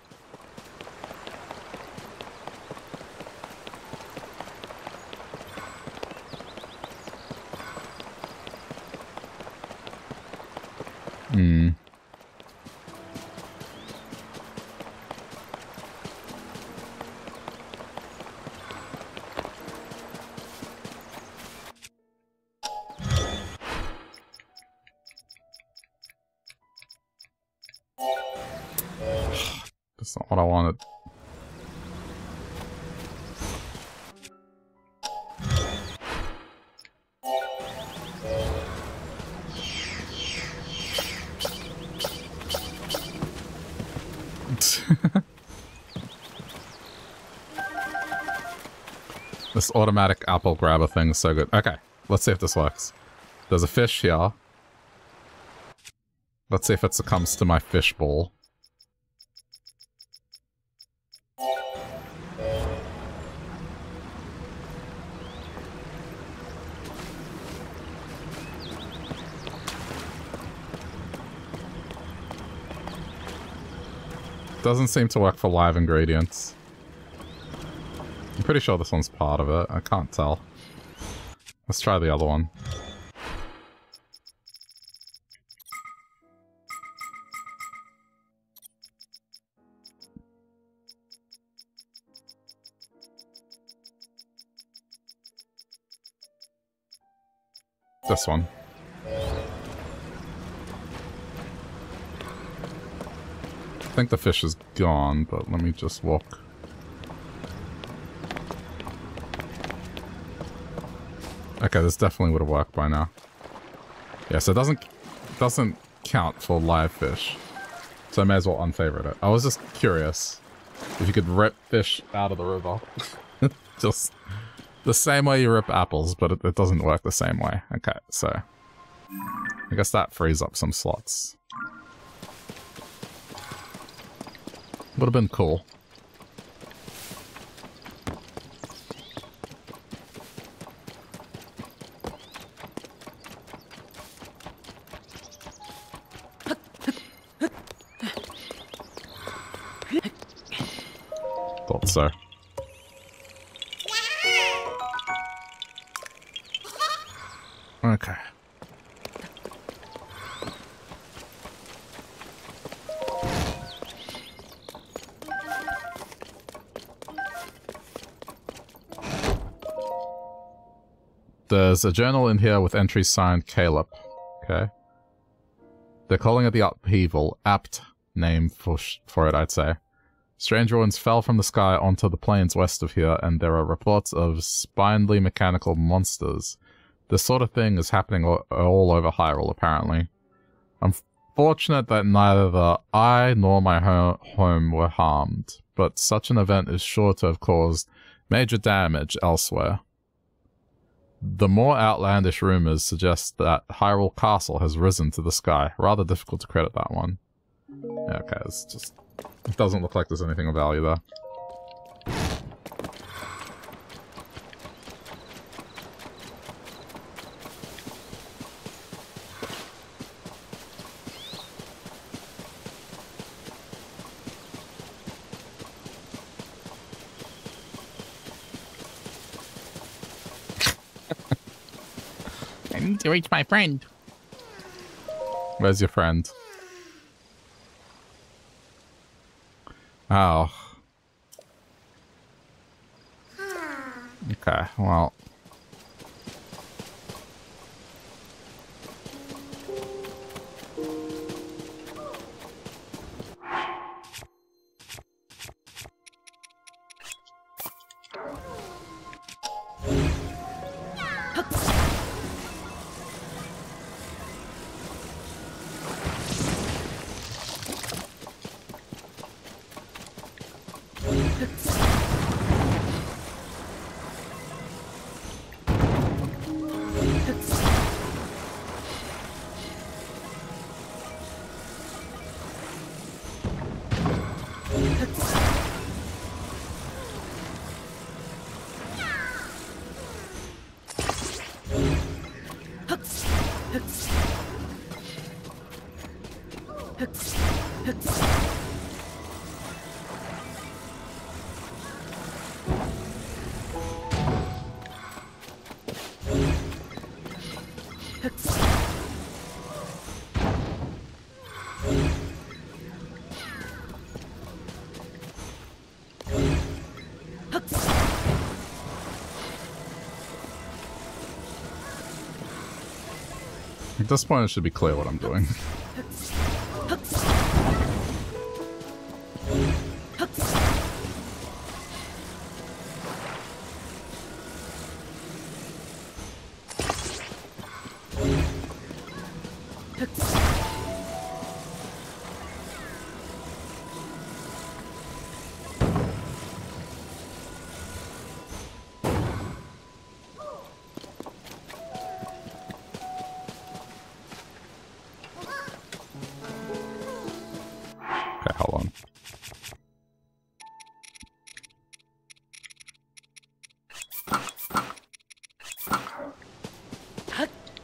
Speaker 1: Automatic apple grabber thing is so good. Okay, let's see if this works. There's a fish here. Let's see if it succumbs to my fish ball. Doesn't seem to work for live ingredients. Pretty sure this one's part of it. I can't tell. Let's try the other one. This one. I think the fish is gone, but let me just look. Okay, this definitely would have worked by now. Yeah, so it doesn't doesn't count for live fish. So I may as well unfavorite it. I was just curious if you could rip fish out of the river. just the same way you rip apples, but it, it doesn't work the same way. Okay, so I guess that frees up some slots. Would have been cool. There's a journal in here with entries signed Caleb. Okay. They're calling it the upheaval. Apt name for for it, I'd say. Strange ruins fell from the sky onto the plains west of here, and there are reports of spindly mechanical monsters. This sort of thing is happening all, over Hyrule, apparently. I'm fortunate that neither I nor my ho home were harmed, but such an event is sure to have caused major damage elsewhere. The more outlandish rumors suggest that Hyrule Castle has risen to the sky. Rather difficult to credit that one. Okay, it's just... It doesn't look like there's anything of value there.
Speaker 3: Reach my friend.
Speaker 1: Where's your friend? Oh. Okay, well. This point, it should be clear what I'm doing.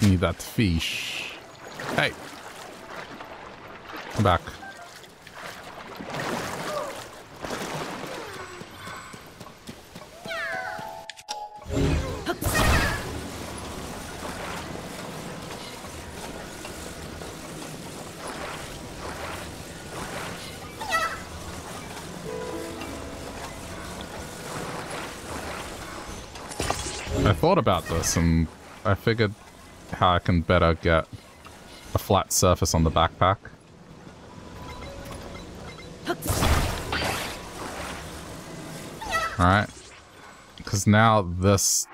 Speaker 1: Need that fish. Hey. Come back. I thought about this and I figured how I can better get a flat surface on the backpack. Alright. Because now this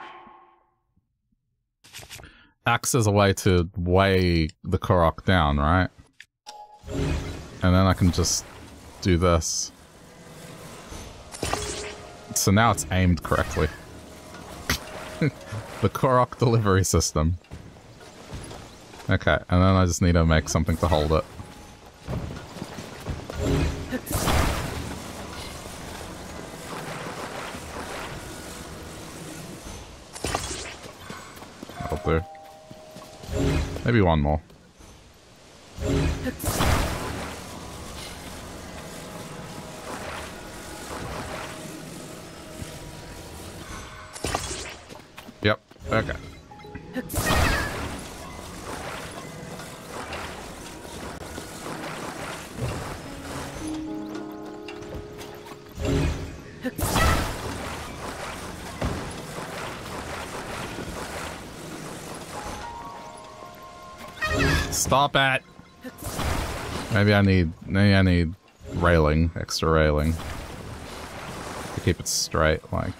Speaker 1: acts as a way to weigh the Korok down, right? And then I can just do this. So now it's aimed correctly. the Korok delivery system. Okay, and then I just need to make something to hold it. That'll. Maybe one more. Maybe I need maybe I need railing, extra railing. To keep it straight, like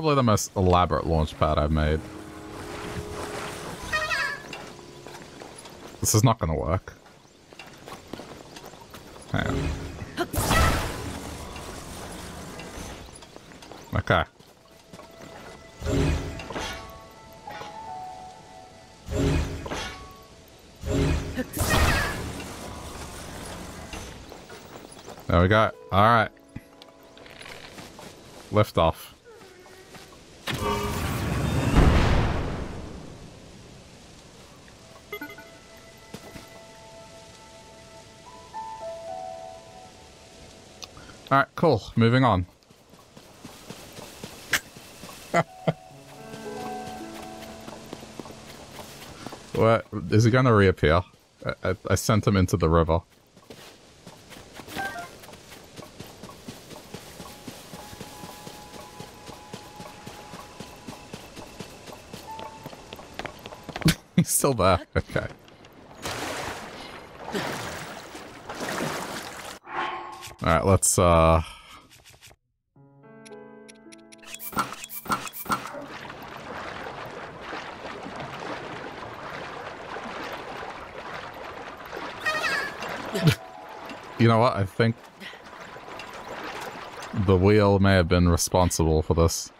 Speaker 1: probably the most elaborate launch pad I've made. This is not gonna work. Okay. There we go. Alright. Lift off. Cool. Moving on. what? Is he gonna reappear? I, I, I sent him into the river. He's still there. Okay. Alright, let's, uh... you know what? I think the wheel may have been responsible for this.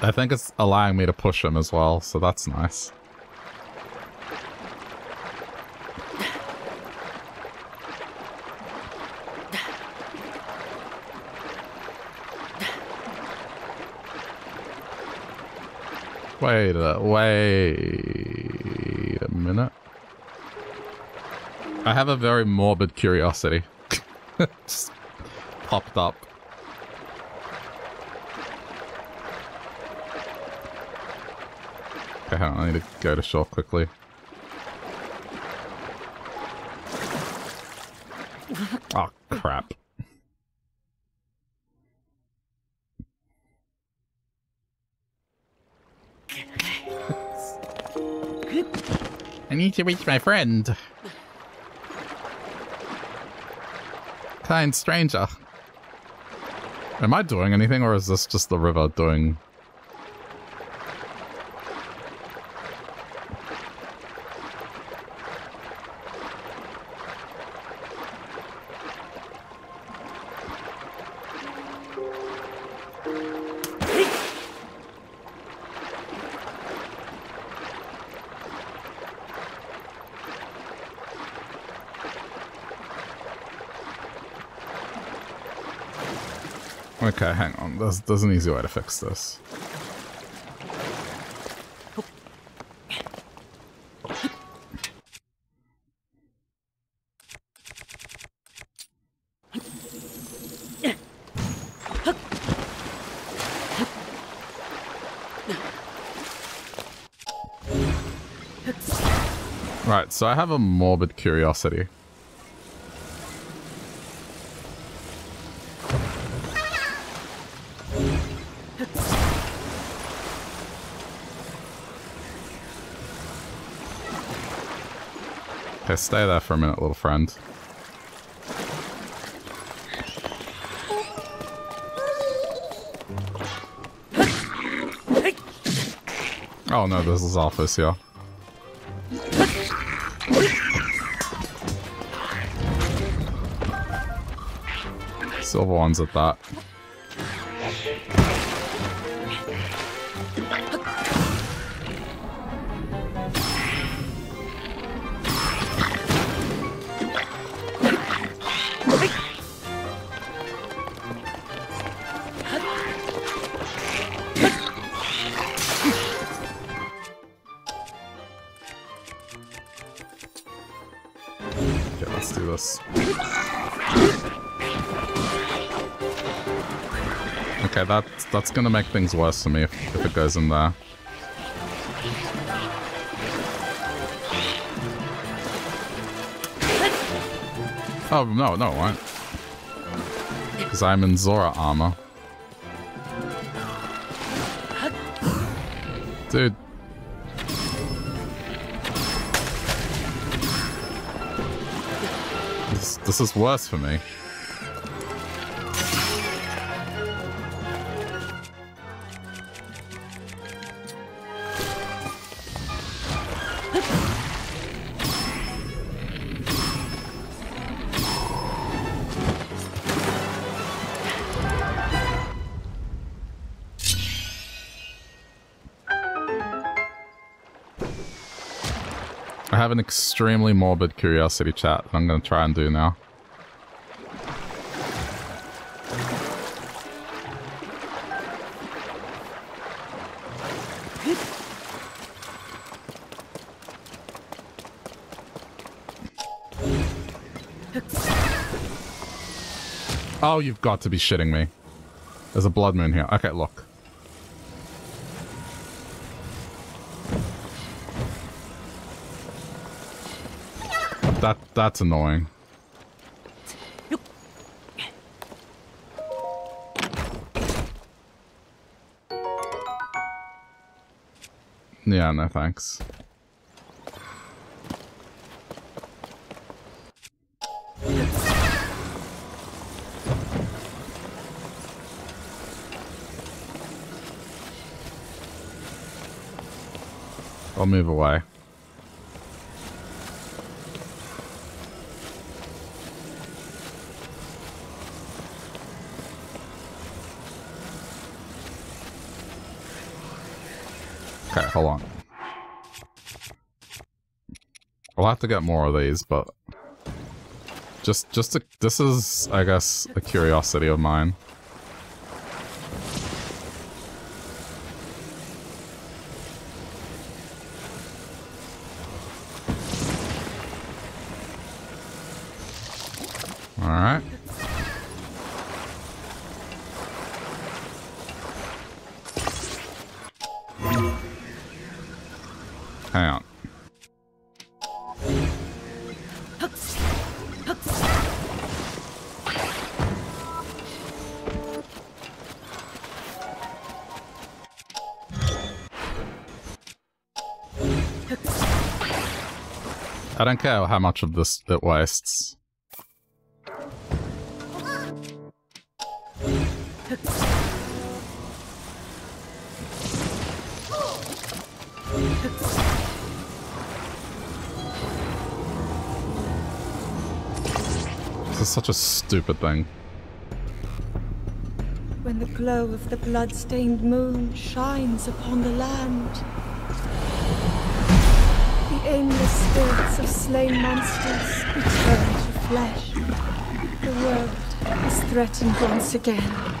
Speaker 1: I think it's allowing me to push him as well, so that's nice. Wait a wait a minute. I have a very morbid curiosity. Just popped up. Okay, on, I need to go to shore quickly.
Speaker 3: To reach my friend.
Speaker 1: Kind stranger. Am I doing anything, or is this just the river doing... Okay, hang on. There's, there's an easy way to fix this. Right, so I have a morbid curiosity. Okay, stay there for a minute, little friend. Oh no, this is office, yeah. Silver ones at that. That, gonna make things worse for me if, if it goes in there. Oh, no, no, won't. Because I'm in Zora armor. Dude. This, this is worse for me. I have an extremely morbid curiosity chat that I'm going to try and do now. Oh, you've got to be shitting me. There's a blood moon here. Okay, look. That that's annoying. Yeah, no thanks. I'll move away. Okay, hold on. I'll have to get more of these, but just just this is I guess a curiosity of mine. Care how much of this it wastes. This is such a stupid thing.
Speaker 4: When the glow of the blood-stained moon shines upon the land, aimless spirits of slain monsters return to flesh. The world is threatened once again.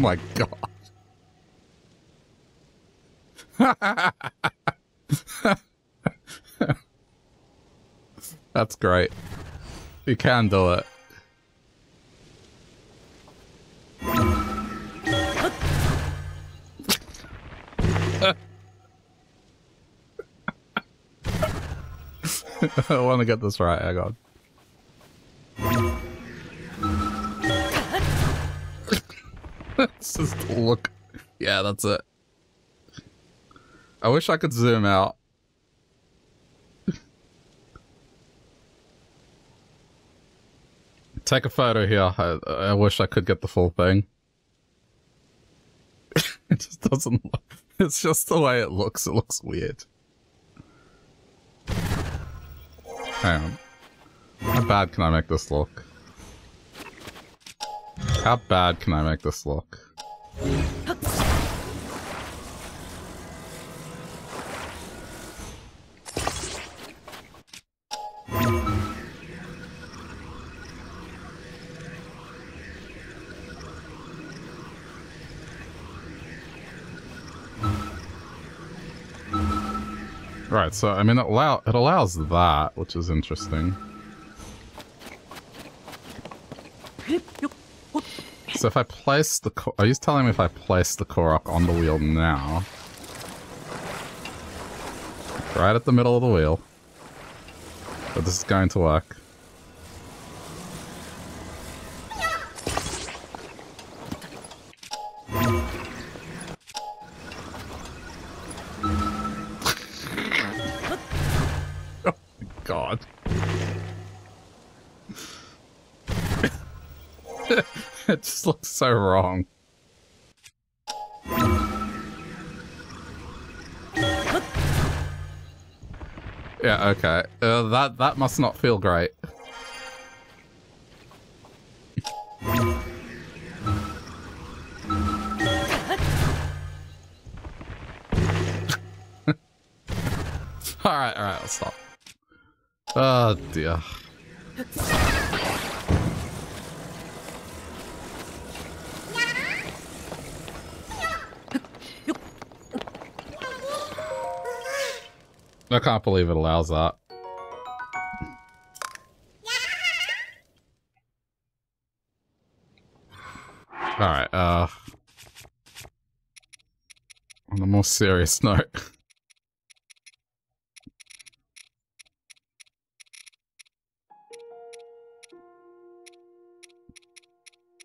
Speaker 4: My god. That's great. You can do it. I want to get this right. Hang on. Look. Yeah, that's it. I wish I could zoom out. Take a photo here. I, I wish I could get the full thing. it just doesn't look. It's just the way it looks. It looks weird. Hang on. How bad can I make this look? How bad can I make this look? Right, so I mean it allow it allows that, which is interesting. So if I place the are you telling me if I place the Korok on the wheel now? Right at the middle of the wheel. But this is going to work.
Speaker 1: Must not feel great. alright, alright, I'll stop. Oh dear. I can't believe it allows that. More serious note...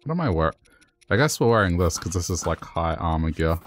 Speaker 1: what am I wearing? I guess we're wearing this because this is like high armor gear.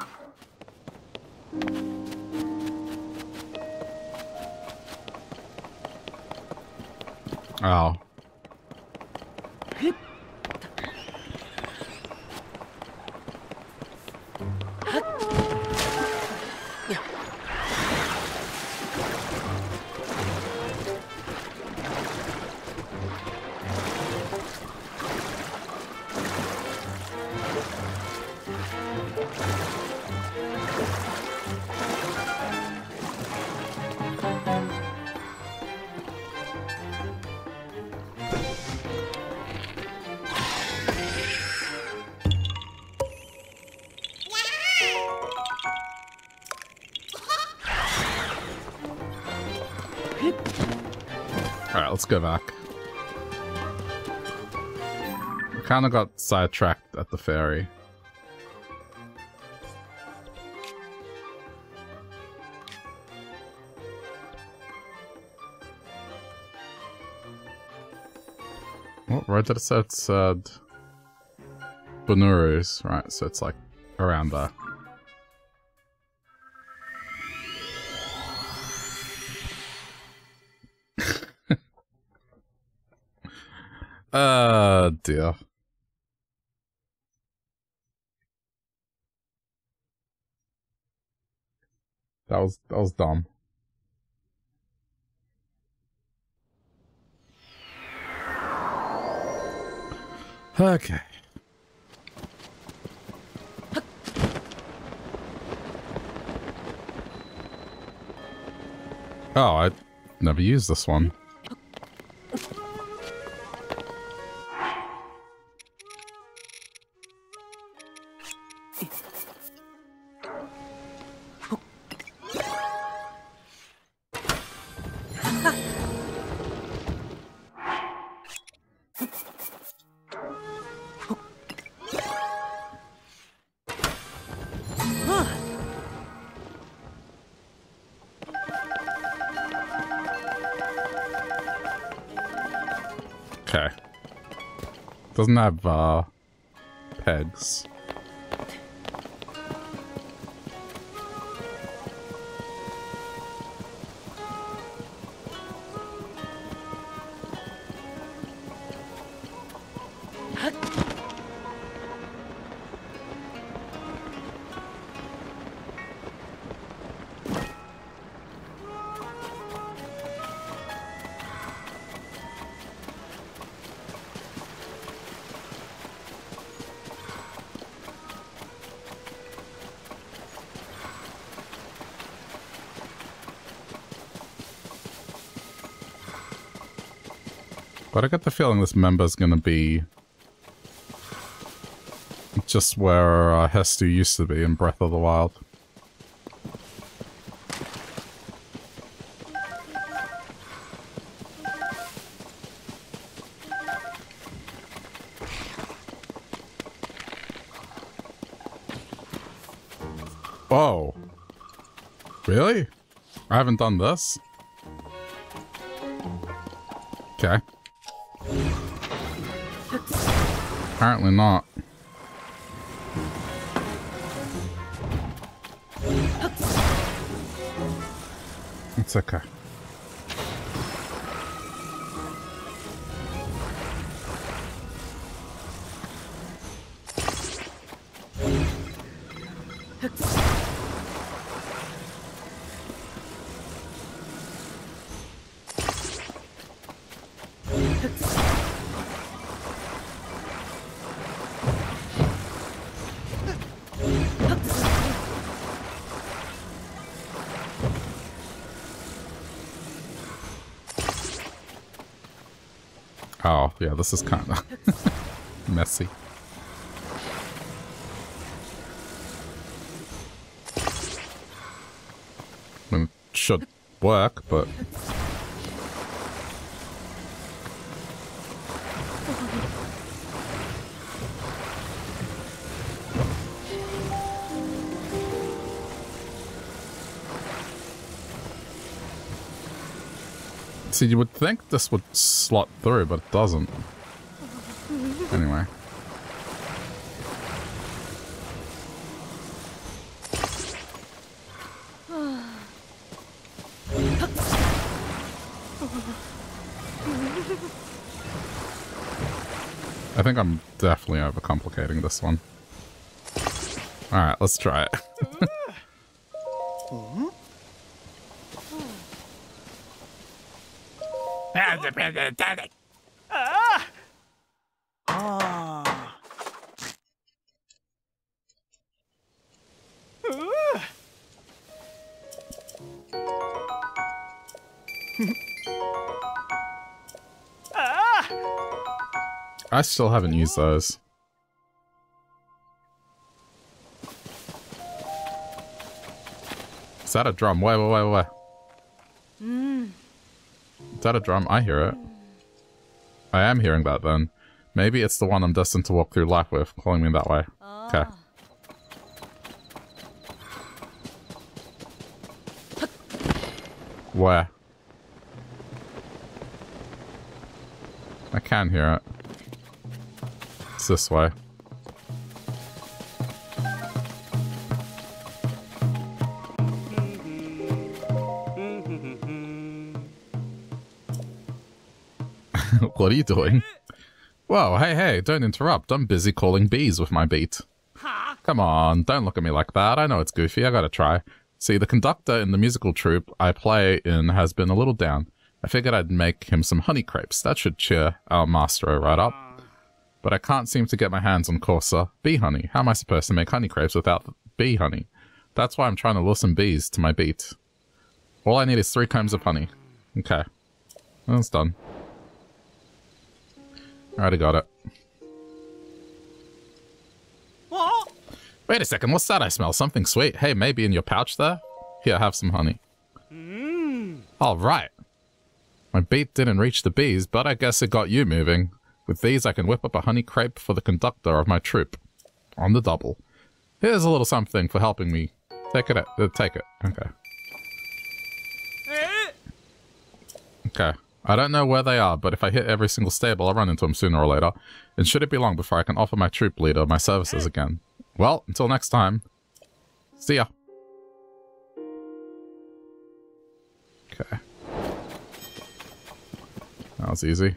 Speaker 1: Kind of got sidetracked at the ferry. What road did it say? It said... Bunuru's, right, so it's like around there. Uh, dear. That was that was dumb. Okay. Oh, I never used this one. Doesn't have, uh, pegs. I get the feeling this member's gonna be just where uh, Hestu used to be in Breath of the Wild. Oh. Really? I haven't done this? Apparently not. It's okay. This is kind of messy. I mean, should work, but... See, you would think this would slot through, but it doesn't. Anyway. I think I'm definitely overcomplicating this one. Alright, let's try it. I still haven't used those. Is that a drum? Wait, wait, wait, wait. Is that a drum? I hear it. I am hearing that then. Maybe it's the one I'm destined to walk through life with, calling me that way. Ah. Okay. Where? I can hear it. It's this way. What are you doing? Whoa, hey, hey, don't interrupt. I'm busy calling bees with my beat. Come on, don't look at me like that. I know it's goofy. I gotta try. See, the conductor in the musical troupe I play in has been a little down. I figured I'd make him some honey crepes. That should cheer our maestro right up. But I can't seem to get my hands on courser bee honey. How am I supposed to make honey crepes without bee honey? That's why I'm trying to lure some bees to my beat. All I need is three combs of honey. Okay. That's done. Already got it.
Speaker 3: What?
Speaker 1: Wait a second, what's that I smell? Something sweet. Hey, maybe in your pouch there? Here, have some honey. Alright. My beat didn't reach the bees, but I guess it got you moving. With these, I can whip up a honey crepe for the conductor of my troupe. On the double. Here's a little something for helping me. Take it. Uh, take it. Okay.
Speaker 3: Eh?
Speaker 1: Okay. I don't know where they are, but if I hit every single stable, I'll run into them sooner or later. And should it be long before I can offer my troupe leader my services again? Well, until next time. See ya. Okay. That was easy.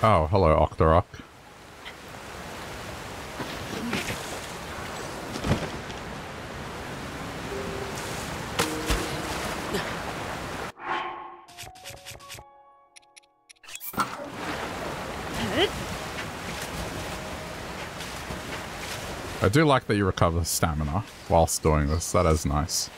Speaker 1: Oh, hello, Octorok. I do like that you recover stamina whilst doing this. That is nice.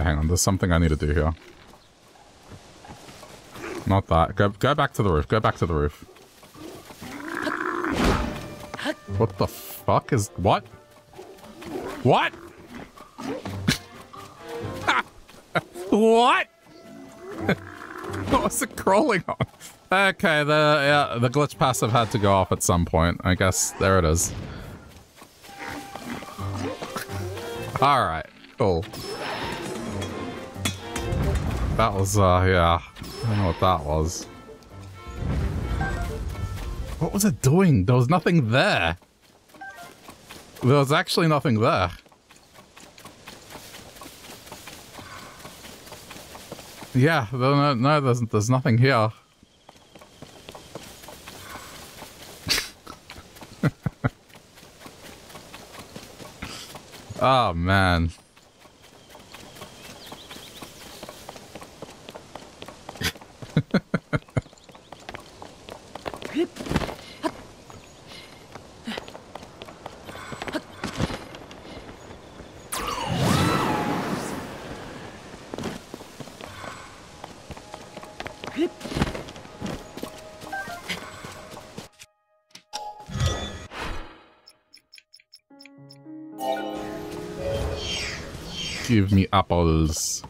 Speaker 1: Okay, hang on. There's something I need to do here. Not that. Go, go back to the roof. Go back to the roof. What the fuck is... What? What? what? what was it crawling on? Okay, the yeah, the glitch passive had to go off at some point. I guess there it is. Alright, cool. That was, uh, yeah. I don't know what that was. What was it doing? There was nothing there. There was actually nothing there. Yeah, no, no, there's, there's nothing here. oh, man. Apples.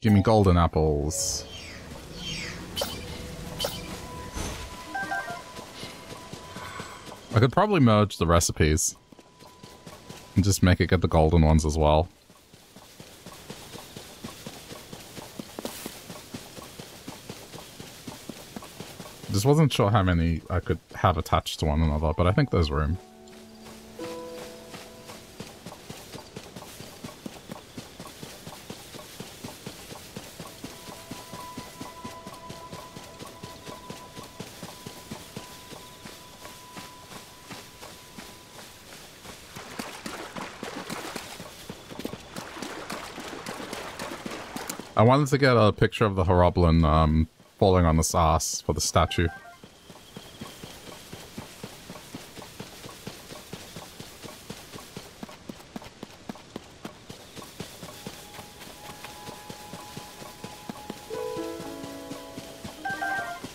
Speaker 1: Give me golden apples. I could probably merge the recipes. And just make it get the golden ones as well. Just wasn't sure how many I could have attached to one another, but I think there's room. I wanted to get a picture of the Horriblin um, falling on this ass for the statue.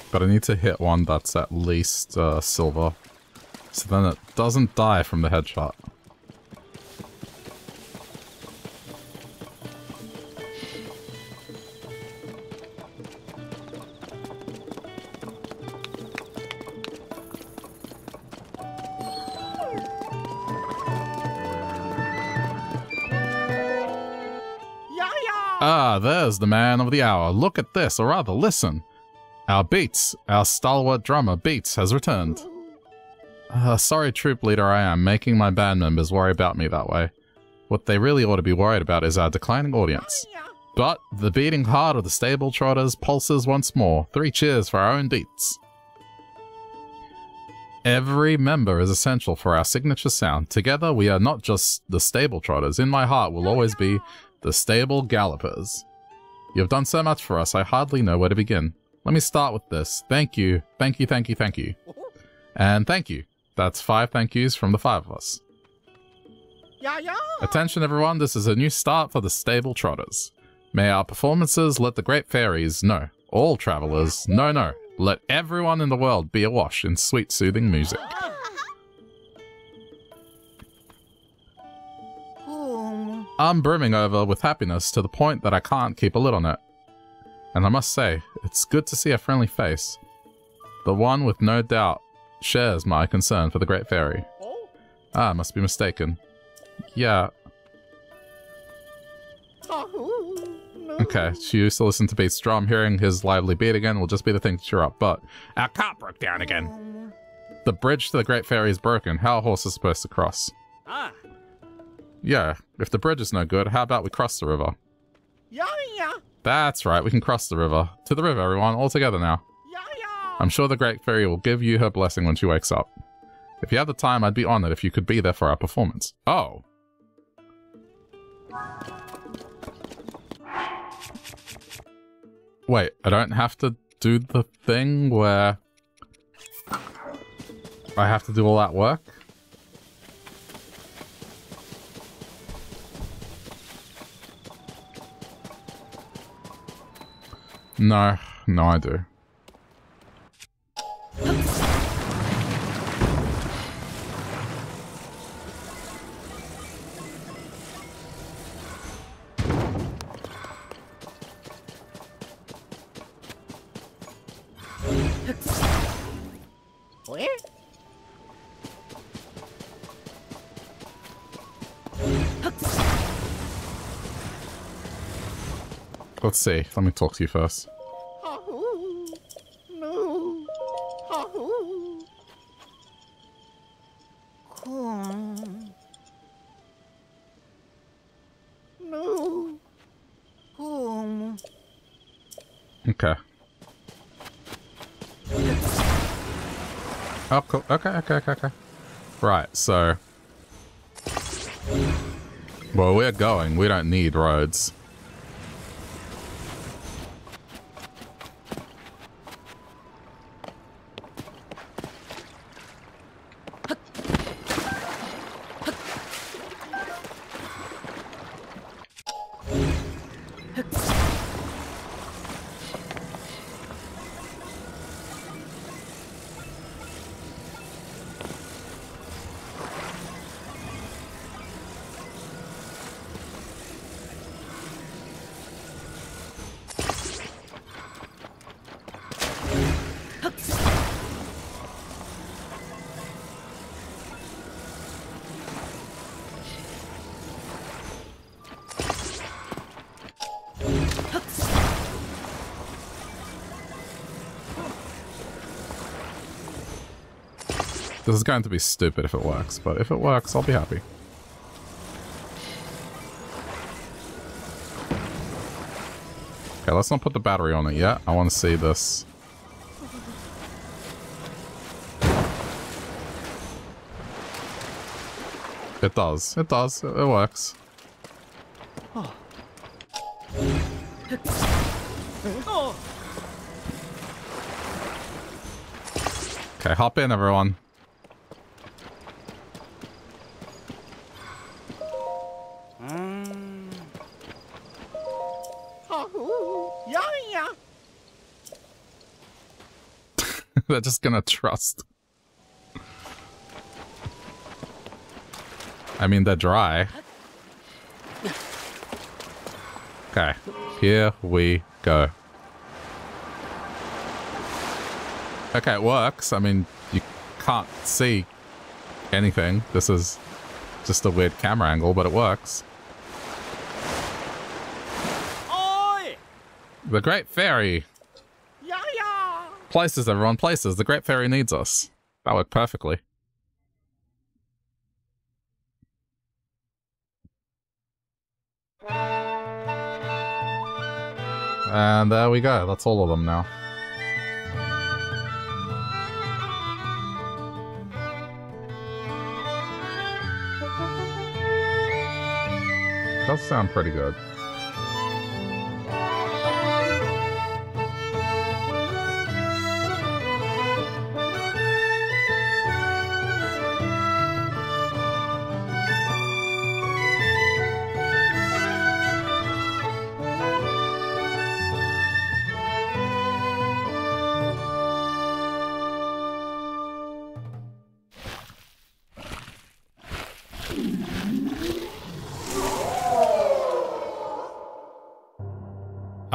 Speaker 1: But I need to hit one that's at least uh, silver. So then it doesn't die from the headshot. There's the man of the hour. Look at this, or rather, listen. Our Beats, our stalwart drummer Beats, has returned. Uh, sorry, troop leader I am, making my band members worry about me that way. What they really ought to be worried about is our declining audience. But the beating heart of the stable trotters pulses once more. Three cheers for our own Beats. Every member is essential for our signature sound. Together, we are not just the stable trotters. In my heart will always be the stable gallopers. You have done so much for us, I hardly know where to begin. Let me start with this. Thank you, thank you, thank you, thank you. And thank you. That's five thank yous from the five of us.
Speaker 2: Yeah, yeah.
Speaker 1: Attention everyone, this is a new start for the stable trotters. May our performances let the great fairies know. All travelers, no, no. Let everyone in the world be awash in sweet, soothing music. I'm brimming over with happiness to the point that I can't keep a lid on it. And I must say, it's good to see a friendly face. The one with no doubt shares my concern for the Great Fairy. Ah, must be mistaken. Yeah. Okay, she used to listen to Beat's drum. Hearing his lively beat again will just be the thing to cheer up, but our cart broke down again. The bridge to the Great Fairy is broken. How are horses supposed to cross?
Speaker 2: Ah.
Speaker 1: Yeah, if the bridge is no good, how about we cross the river?
Speaker 2: Yeah, yeah.
Speaker 1: That's right, we can cross the river. To the river, everyone, all together now.
Speaker 2: Yeah, yeah.
Speaker 1: I'm sure the Great Fairy will give you her blessing when she wakes up. If you have the time, I'd be honored if you could be there for our performance. Oh. Wait, I don't have to do the thing where I have to do all that work? No, no I do. Let's see. Let me talk to you first. Okay. Oh, cool. Okay, okay, okay, okay. Right, so... Well, we're going. We don't need roads. Is going to be stupid if it works, but if it works, I'll be happy. Okay, let's not put the battery on it yet. I want to see this. It does. It does. It, it works. Okay, hop in, everyone. They're just gonna trust. I mean, they're dry. Okay, here we go. Okay, it works. I mean, you can't see anything. This is just a weird camera angle, but it works.
Speaker 2: Oi.
Speaker 1: The Great Fairy. Places, everyone, places. The Great Fairy needs us. That worked perfectly. And there we go. That's all of them now. Does sound pretty good.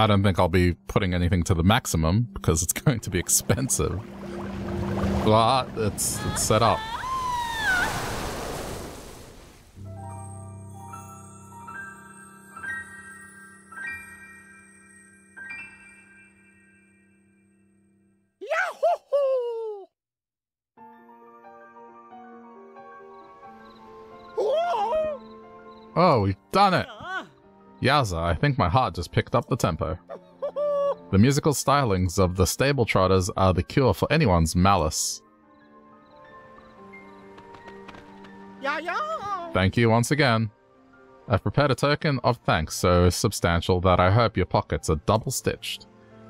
Speaker 1: I don't think I'll be putting anything to the maximum because it's going to be expensive. But it's, it's set up. Oh, we've done it! Yowza, I think my heart just picked up the tempo. The musical stylings of the Stable Trotters are the cure for anyone's malice.
Speaker 2: Yeah, yeah.
Speaker 1: Thank you once again. I've prepared a token of thanks so substantial that I hope your pockets are double stitched.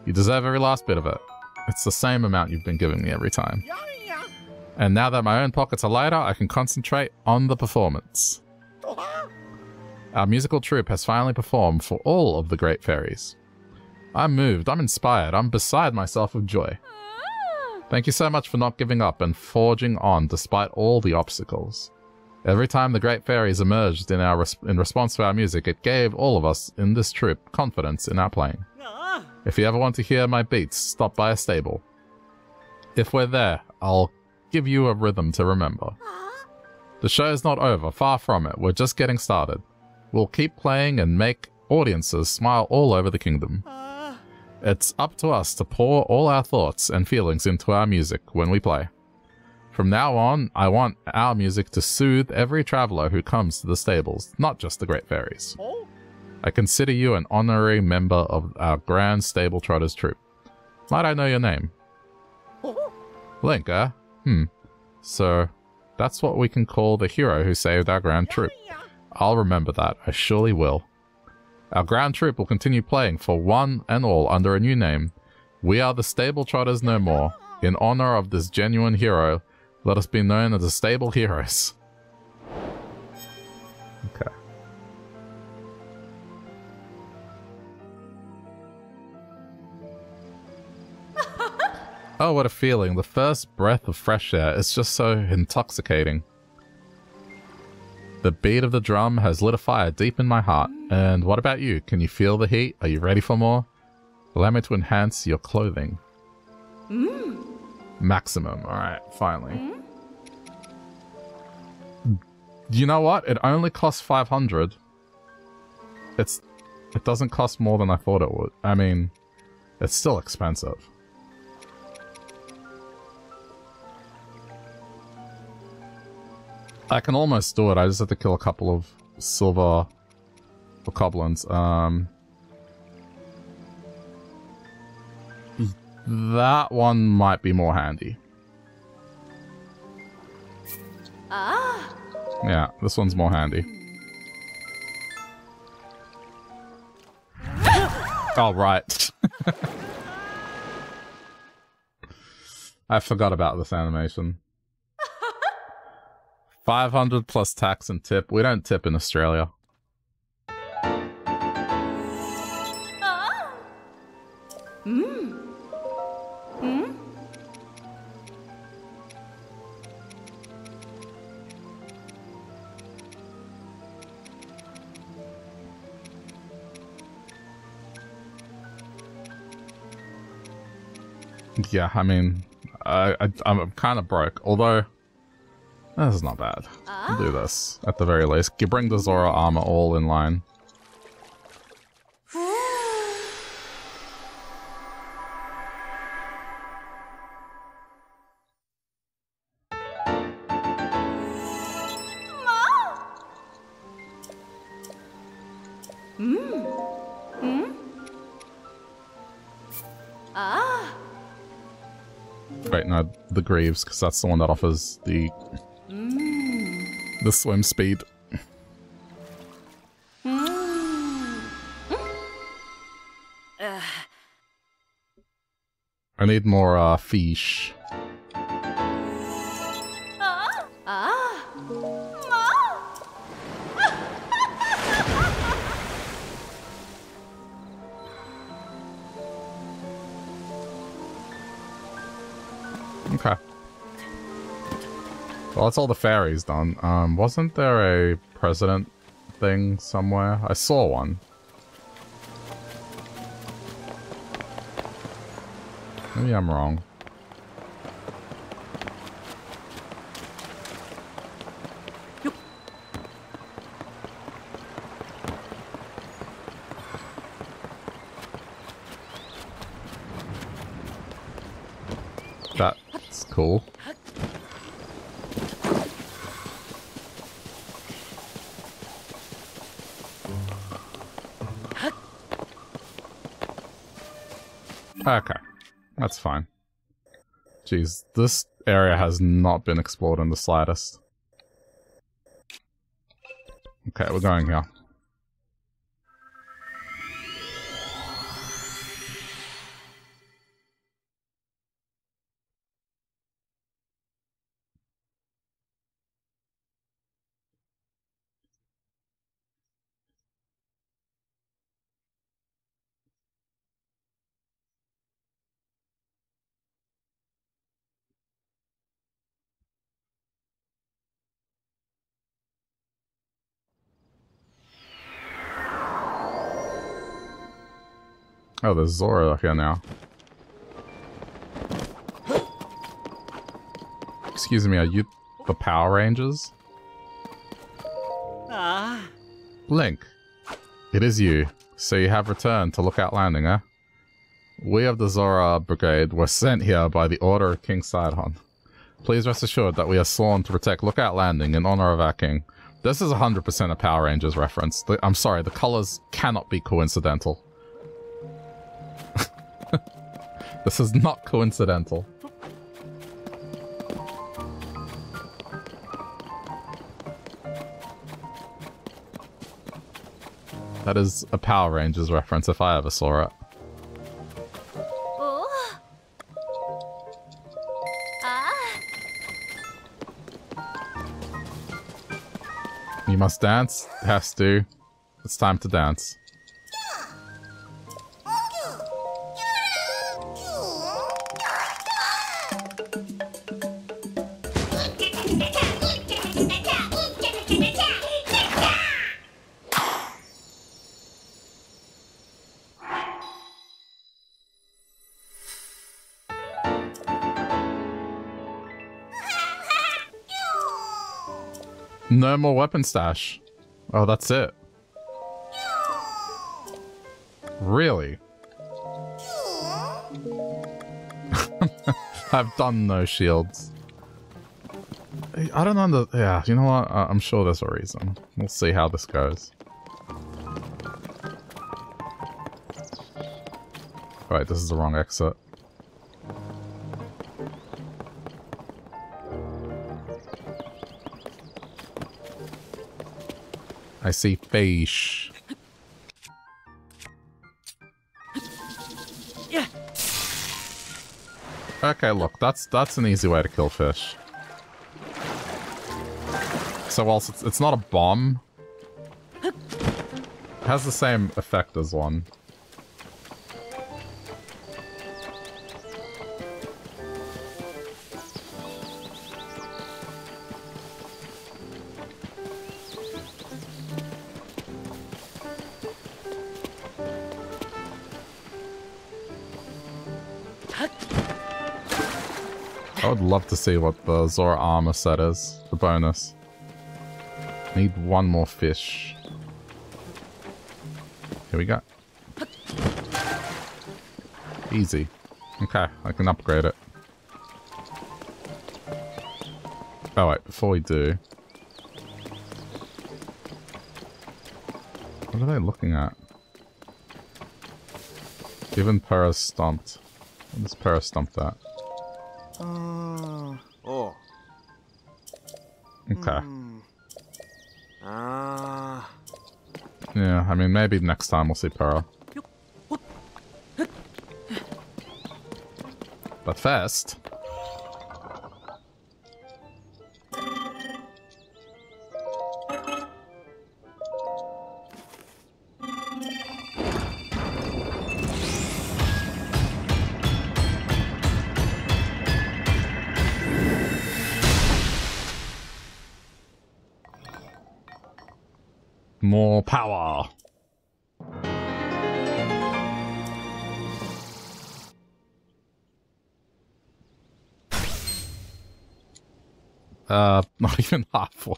Speaker 1: You deserve every last bit of it. It's the same amount you've been giving me every time.
Speaker 2: Yeah.
Speaker 1: And now that my own pockets are lighter, I can concentrate on the performance. Our musical troupe has finally performed for all of the great fairies. I'm moved, I'm inspired, I'm beside myself with joy. Thank you so much for not giving up and forging on despite all the obstacles. Every time the great fairies emerged in our res- in response to our music, it gave all of us in this troupe confidence in our playing. If you ever want to hear my beats, stop by a stable. If we're there, I'll give you a rhythm to remember. The show is not over, far from it. We're just getting started. We'll keep playing and make audiences smile all over the kingdom. It's up to us to pour all our thoughts and feelings into our music when we play. From now on, I want our music to soothe every traveler who comes to the stables, not just the Great Fairies. I consider you an honorary member of our Grand Stable Trotters troupe. Might I know your name? Link, eh? Hmm. So, that's what we can call the hero who saved our Grand
Speaker 2: Troupe.
Speaker 1: I'll remember that. I surely will. Our Grand Troupe will continue playing for one and all under a new name. We are the Stable Trotters no more. In honor of this genuine hero, let us be known as the Stable Heroes. Okay. oh, what a feeling. The first breath of fresh air is just so intoxicating. The beat of the drum has lit a fire deep in my heart. And what about you? Can you feel the heat? Are you ready for more? Allow me to enhance your clothing. Mm. Maximum. Alright, finally. Mm. You know what? It only costs 500. It's... It doesn't cost more than I thought it would. I mean, it's still expensive. I can almost do it. I just have to kill a couple of silver goblins. Um, that one might be more handy.
Speaker 5: Ah,
Speaker 1: Yeah, this one's more handy. oh, right. I forgot about this animation. 500 plus tax and tip. We don't tip in Australia.
Speaker 5: ah. Hmm. Hmm.
Speaker 1: Yeah, I mean, I, I, I'm kind of broke. Although, this is not bad. We'll do this, at the very least. You bring the Zora armor all in line. Hmm. Hmm?
Speaker 5: Ah.
Speaker 1: Wait, no, the Greaves, because that's the one that offers the the swim speed. I need more uh, fish. Well, that's all the fairies done. Um, wasn't there a president thing somewhere? I saw one. Maybe I'm wrong. Jeez, this area has not been explored in the slightest. Okay, we're going here. Oh, there's Zora here now. Excuse me, are you the Power Rangers?
Speaker 2: Ah.
Speaker 1: Link, it is you. So you have returned to Lookout Landing, eh? We of the Zora Brigade were sent here by the order of King Sidon. Please rest assured that we are sworn to protect Lookout Landing in honor of our king. This is 100% a Power Rangers reference. The, I'm sorry, the colors cannot be coincidental. This is not coincidental. That is a Power Rangers reference if I ever saw it.
Speaker 5: Oh. Ah.
Speaker 1: You must dance? Has to. It's time to dance. No more weapon stash. Oh, that's it. Really? I've done no shields. I don't know. The, yeah, you know what? I'm sure there's a reason. We'll see how this goes. Right, this is the wrong exit. See fish.
Speaker 2: Yeah.
Speaker 1: Okay, look, that's that's an easy way to kill fish. So whilst it's, it's not a bomb, it has the same effect as one. Love to see what the Zora armor set is, the bonus. Need one more fish. Here we go. Easy. Okay, I can upgrade it. Oh wait, before we do... What are they looking at? Even Pera stomped. What is Pera stomped at? Yeah, I mean, maybe next time we'll see Pearl. But first... Halfway.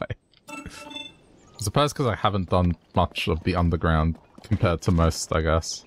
Speaker 1: I suppose because I haven't done much of the underground compared to most, I guess.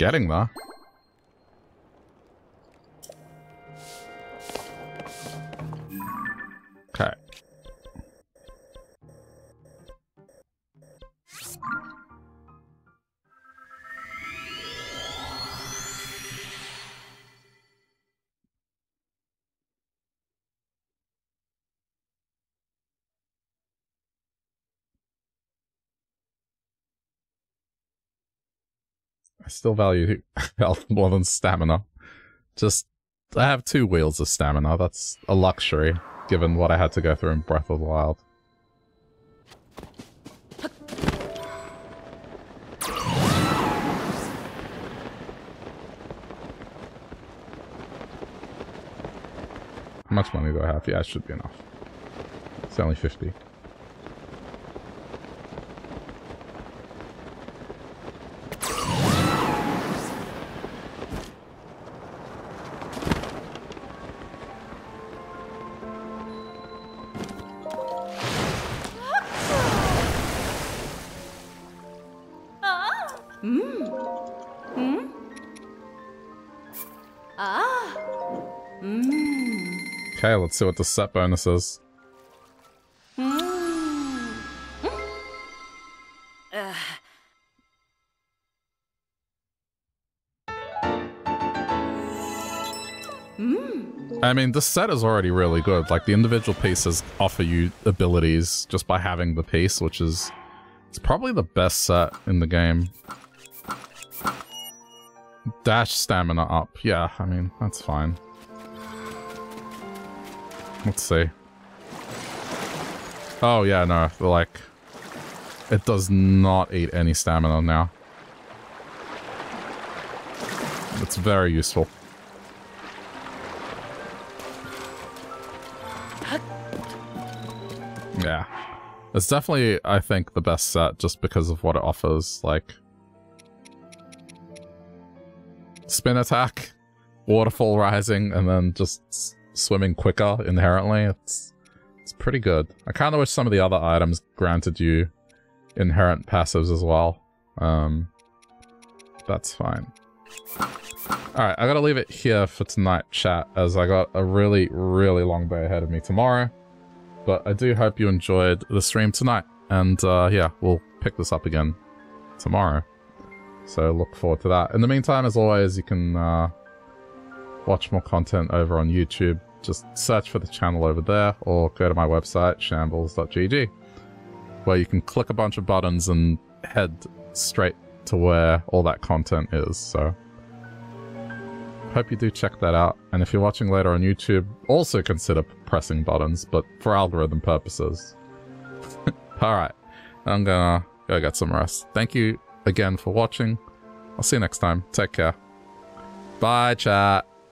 Speaker 1: Getting there. Still value health more than stamina. Just, I have two wheels of stamina. That's a luxury, given what I had to go through in Breath of the Wild. How much money do I have? Yeah, it should be enough. It's only 50. Let's see what the set bonus is.
Speaker 5: Hmm.
Speaker 1: I mean, the set is already really good. Like, the individual pieces offer you abilities just by having the piece, which is... It's probably the best set in the game. Dash stamina up. Yeah, I mean, that's fine. Let's see. Oh, yeah, no, like... It does not eat any stamina now. It's very useful. Yeah. It's definitely, I think, the best set just because of what it offers. Like, spin attack, waterfall rising, and then just swimming quicker inherently. It's it's pretty good. I kind of wish some of the other items granted you inherent passives as well. Um, that's fine. Alright, I gotta leave it here for tonight, chat, as I got a really, really long day ahead of me tomorrow. But I do hope you enjoyed the stream tonight. And uh, yeah, we'll pick this up again tomorrow. So look forward to that. In the meantime, as always, you can uh, watch more content over on YouTube. Just search for the channel over there or go to my website, shambles.gg, where you can click a bunch of buttons and head straight to where all that content is. So hope you do check that out. And if you're watching later on YouTube, also consider pressing buttons, but for algorithm purposes. Alright, I'm gonna go get some rest. Thank you again for watching. I'll see you next time. Take care. Bye, chat.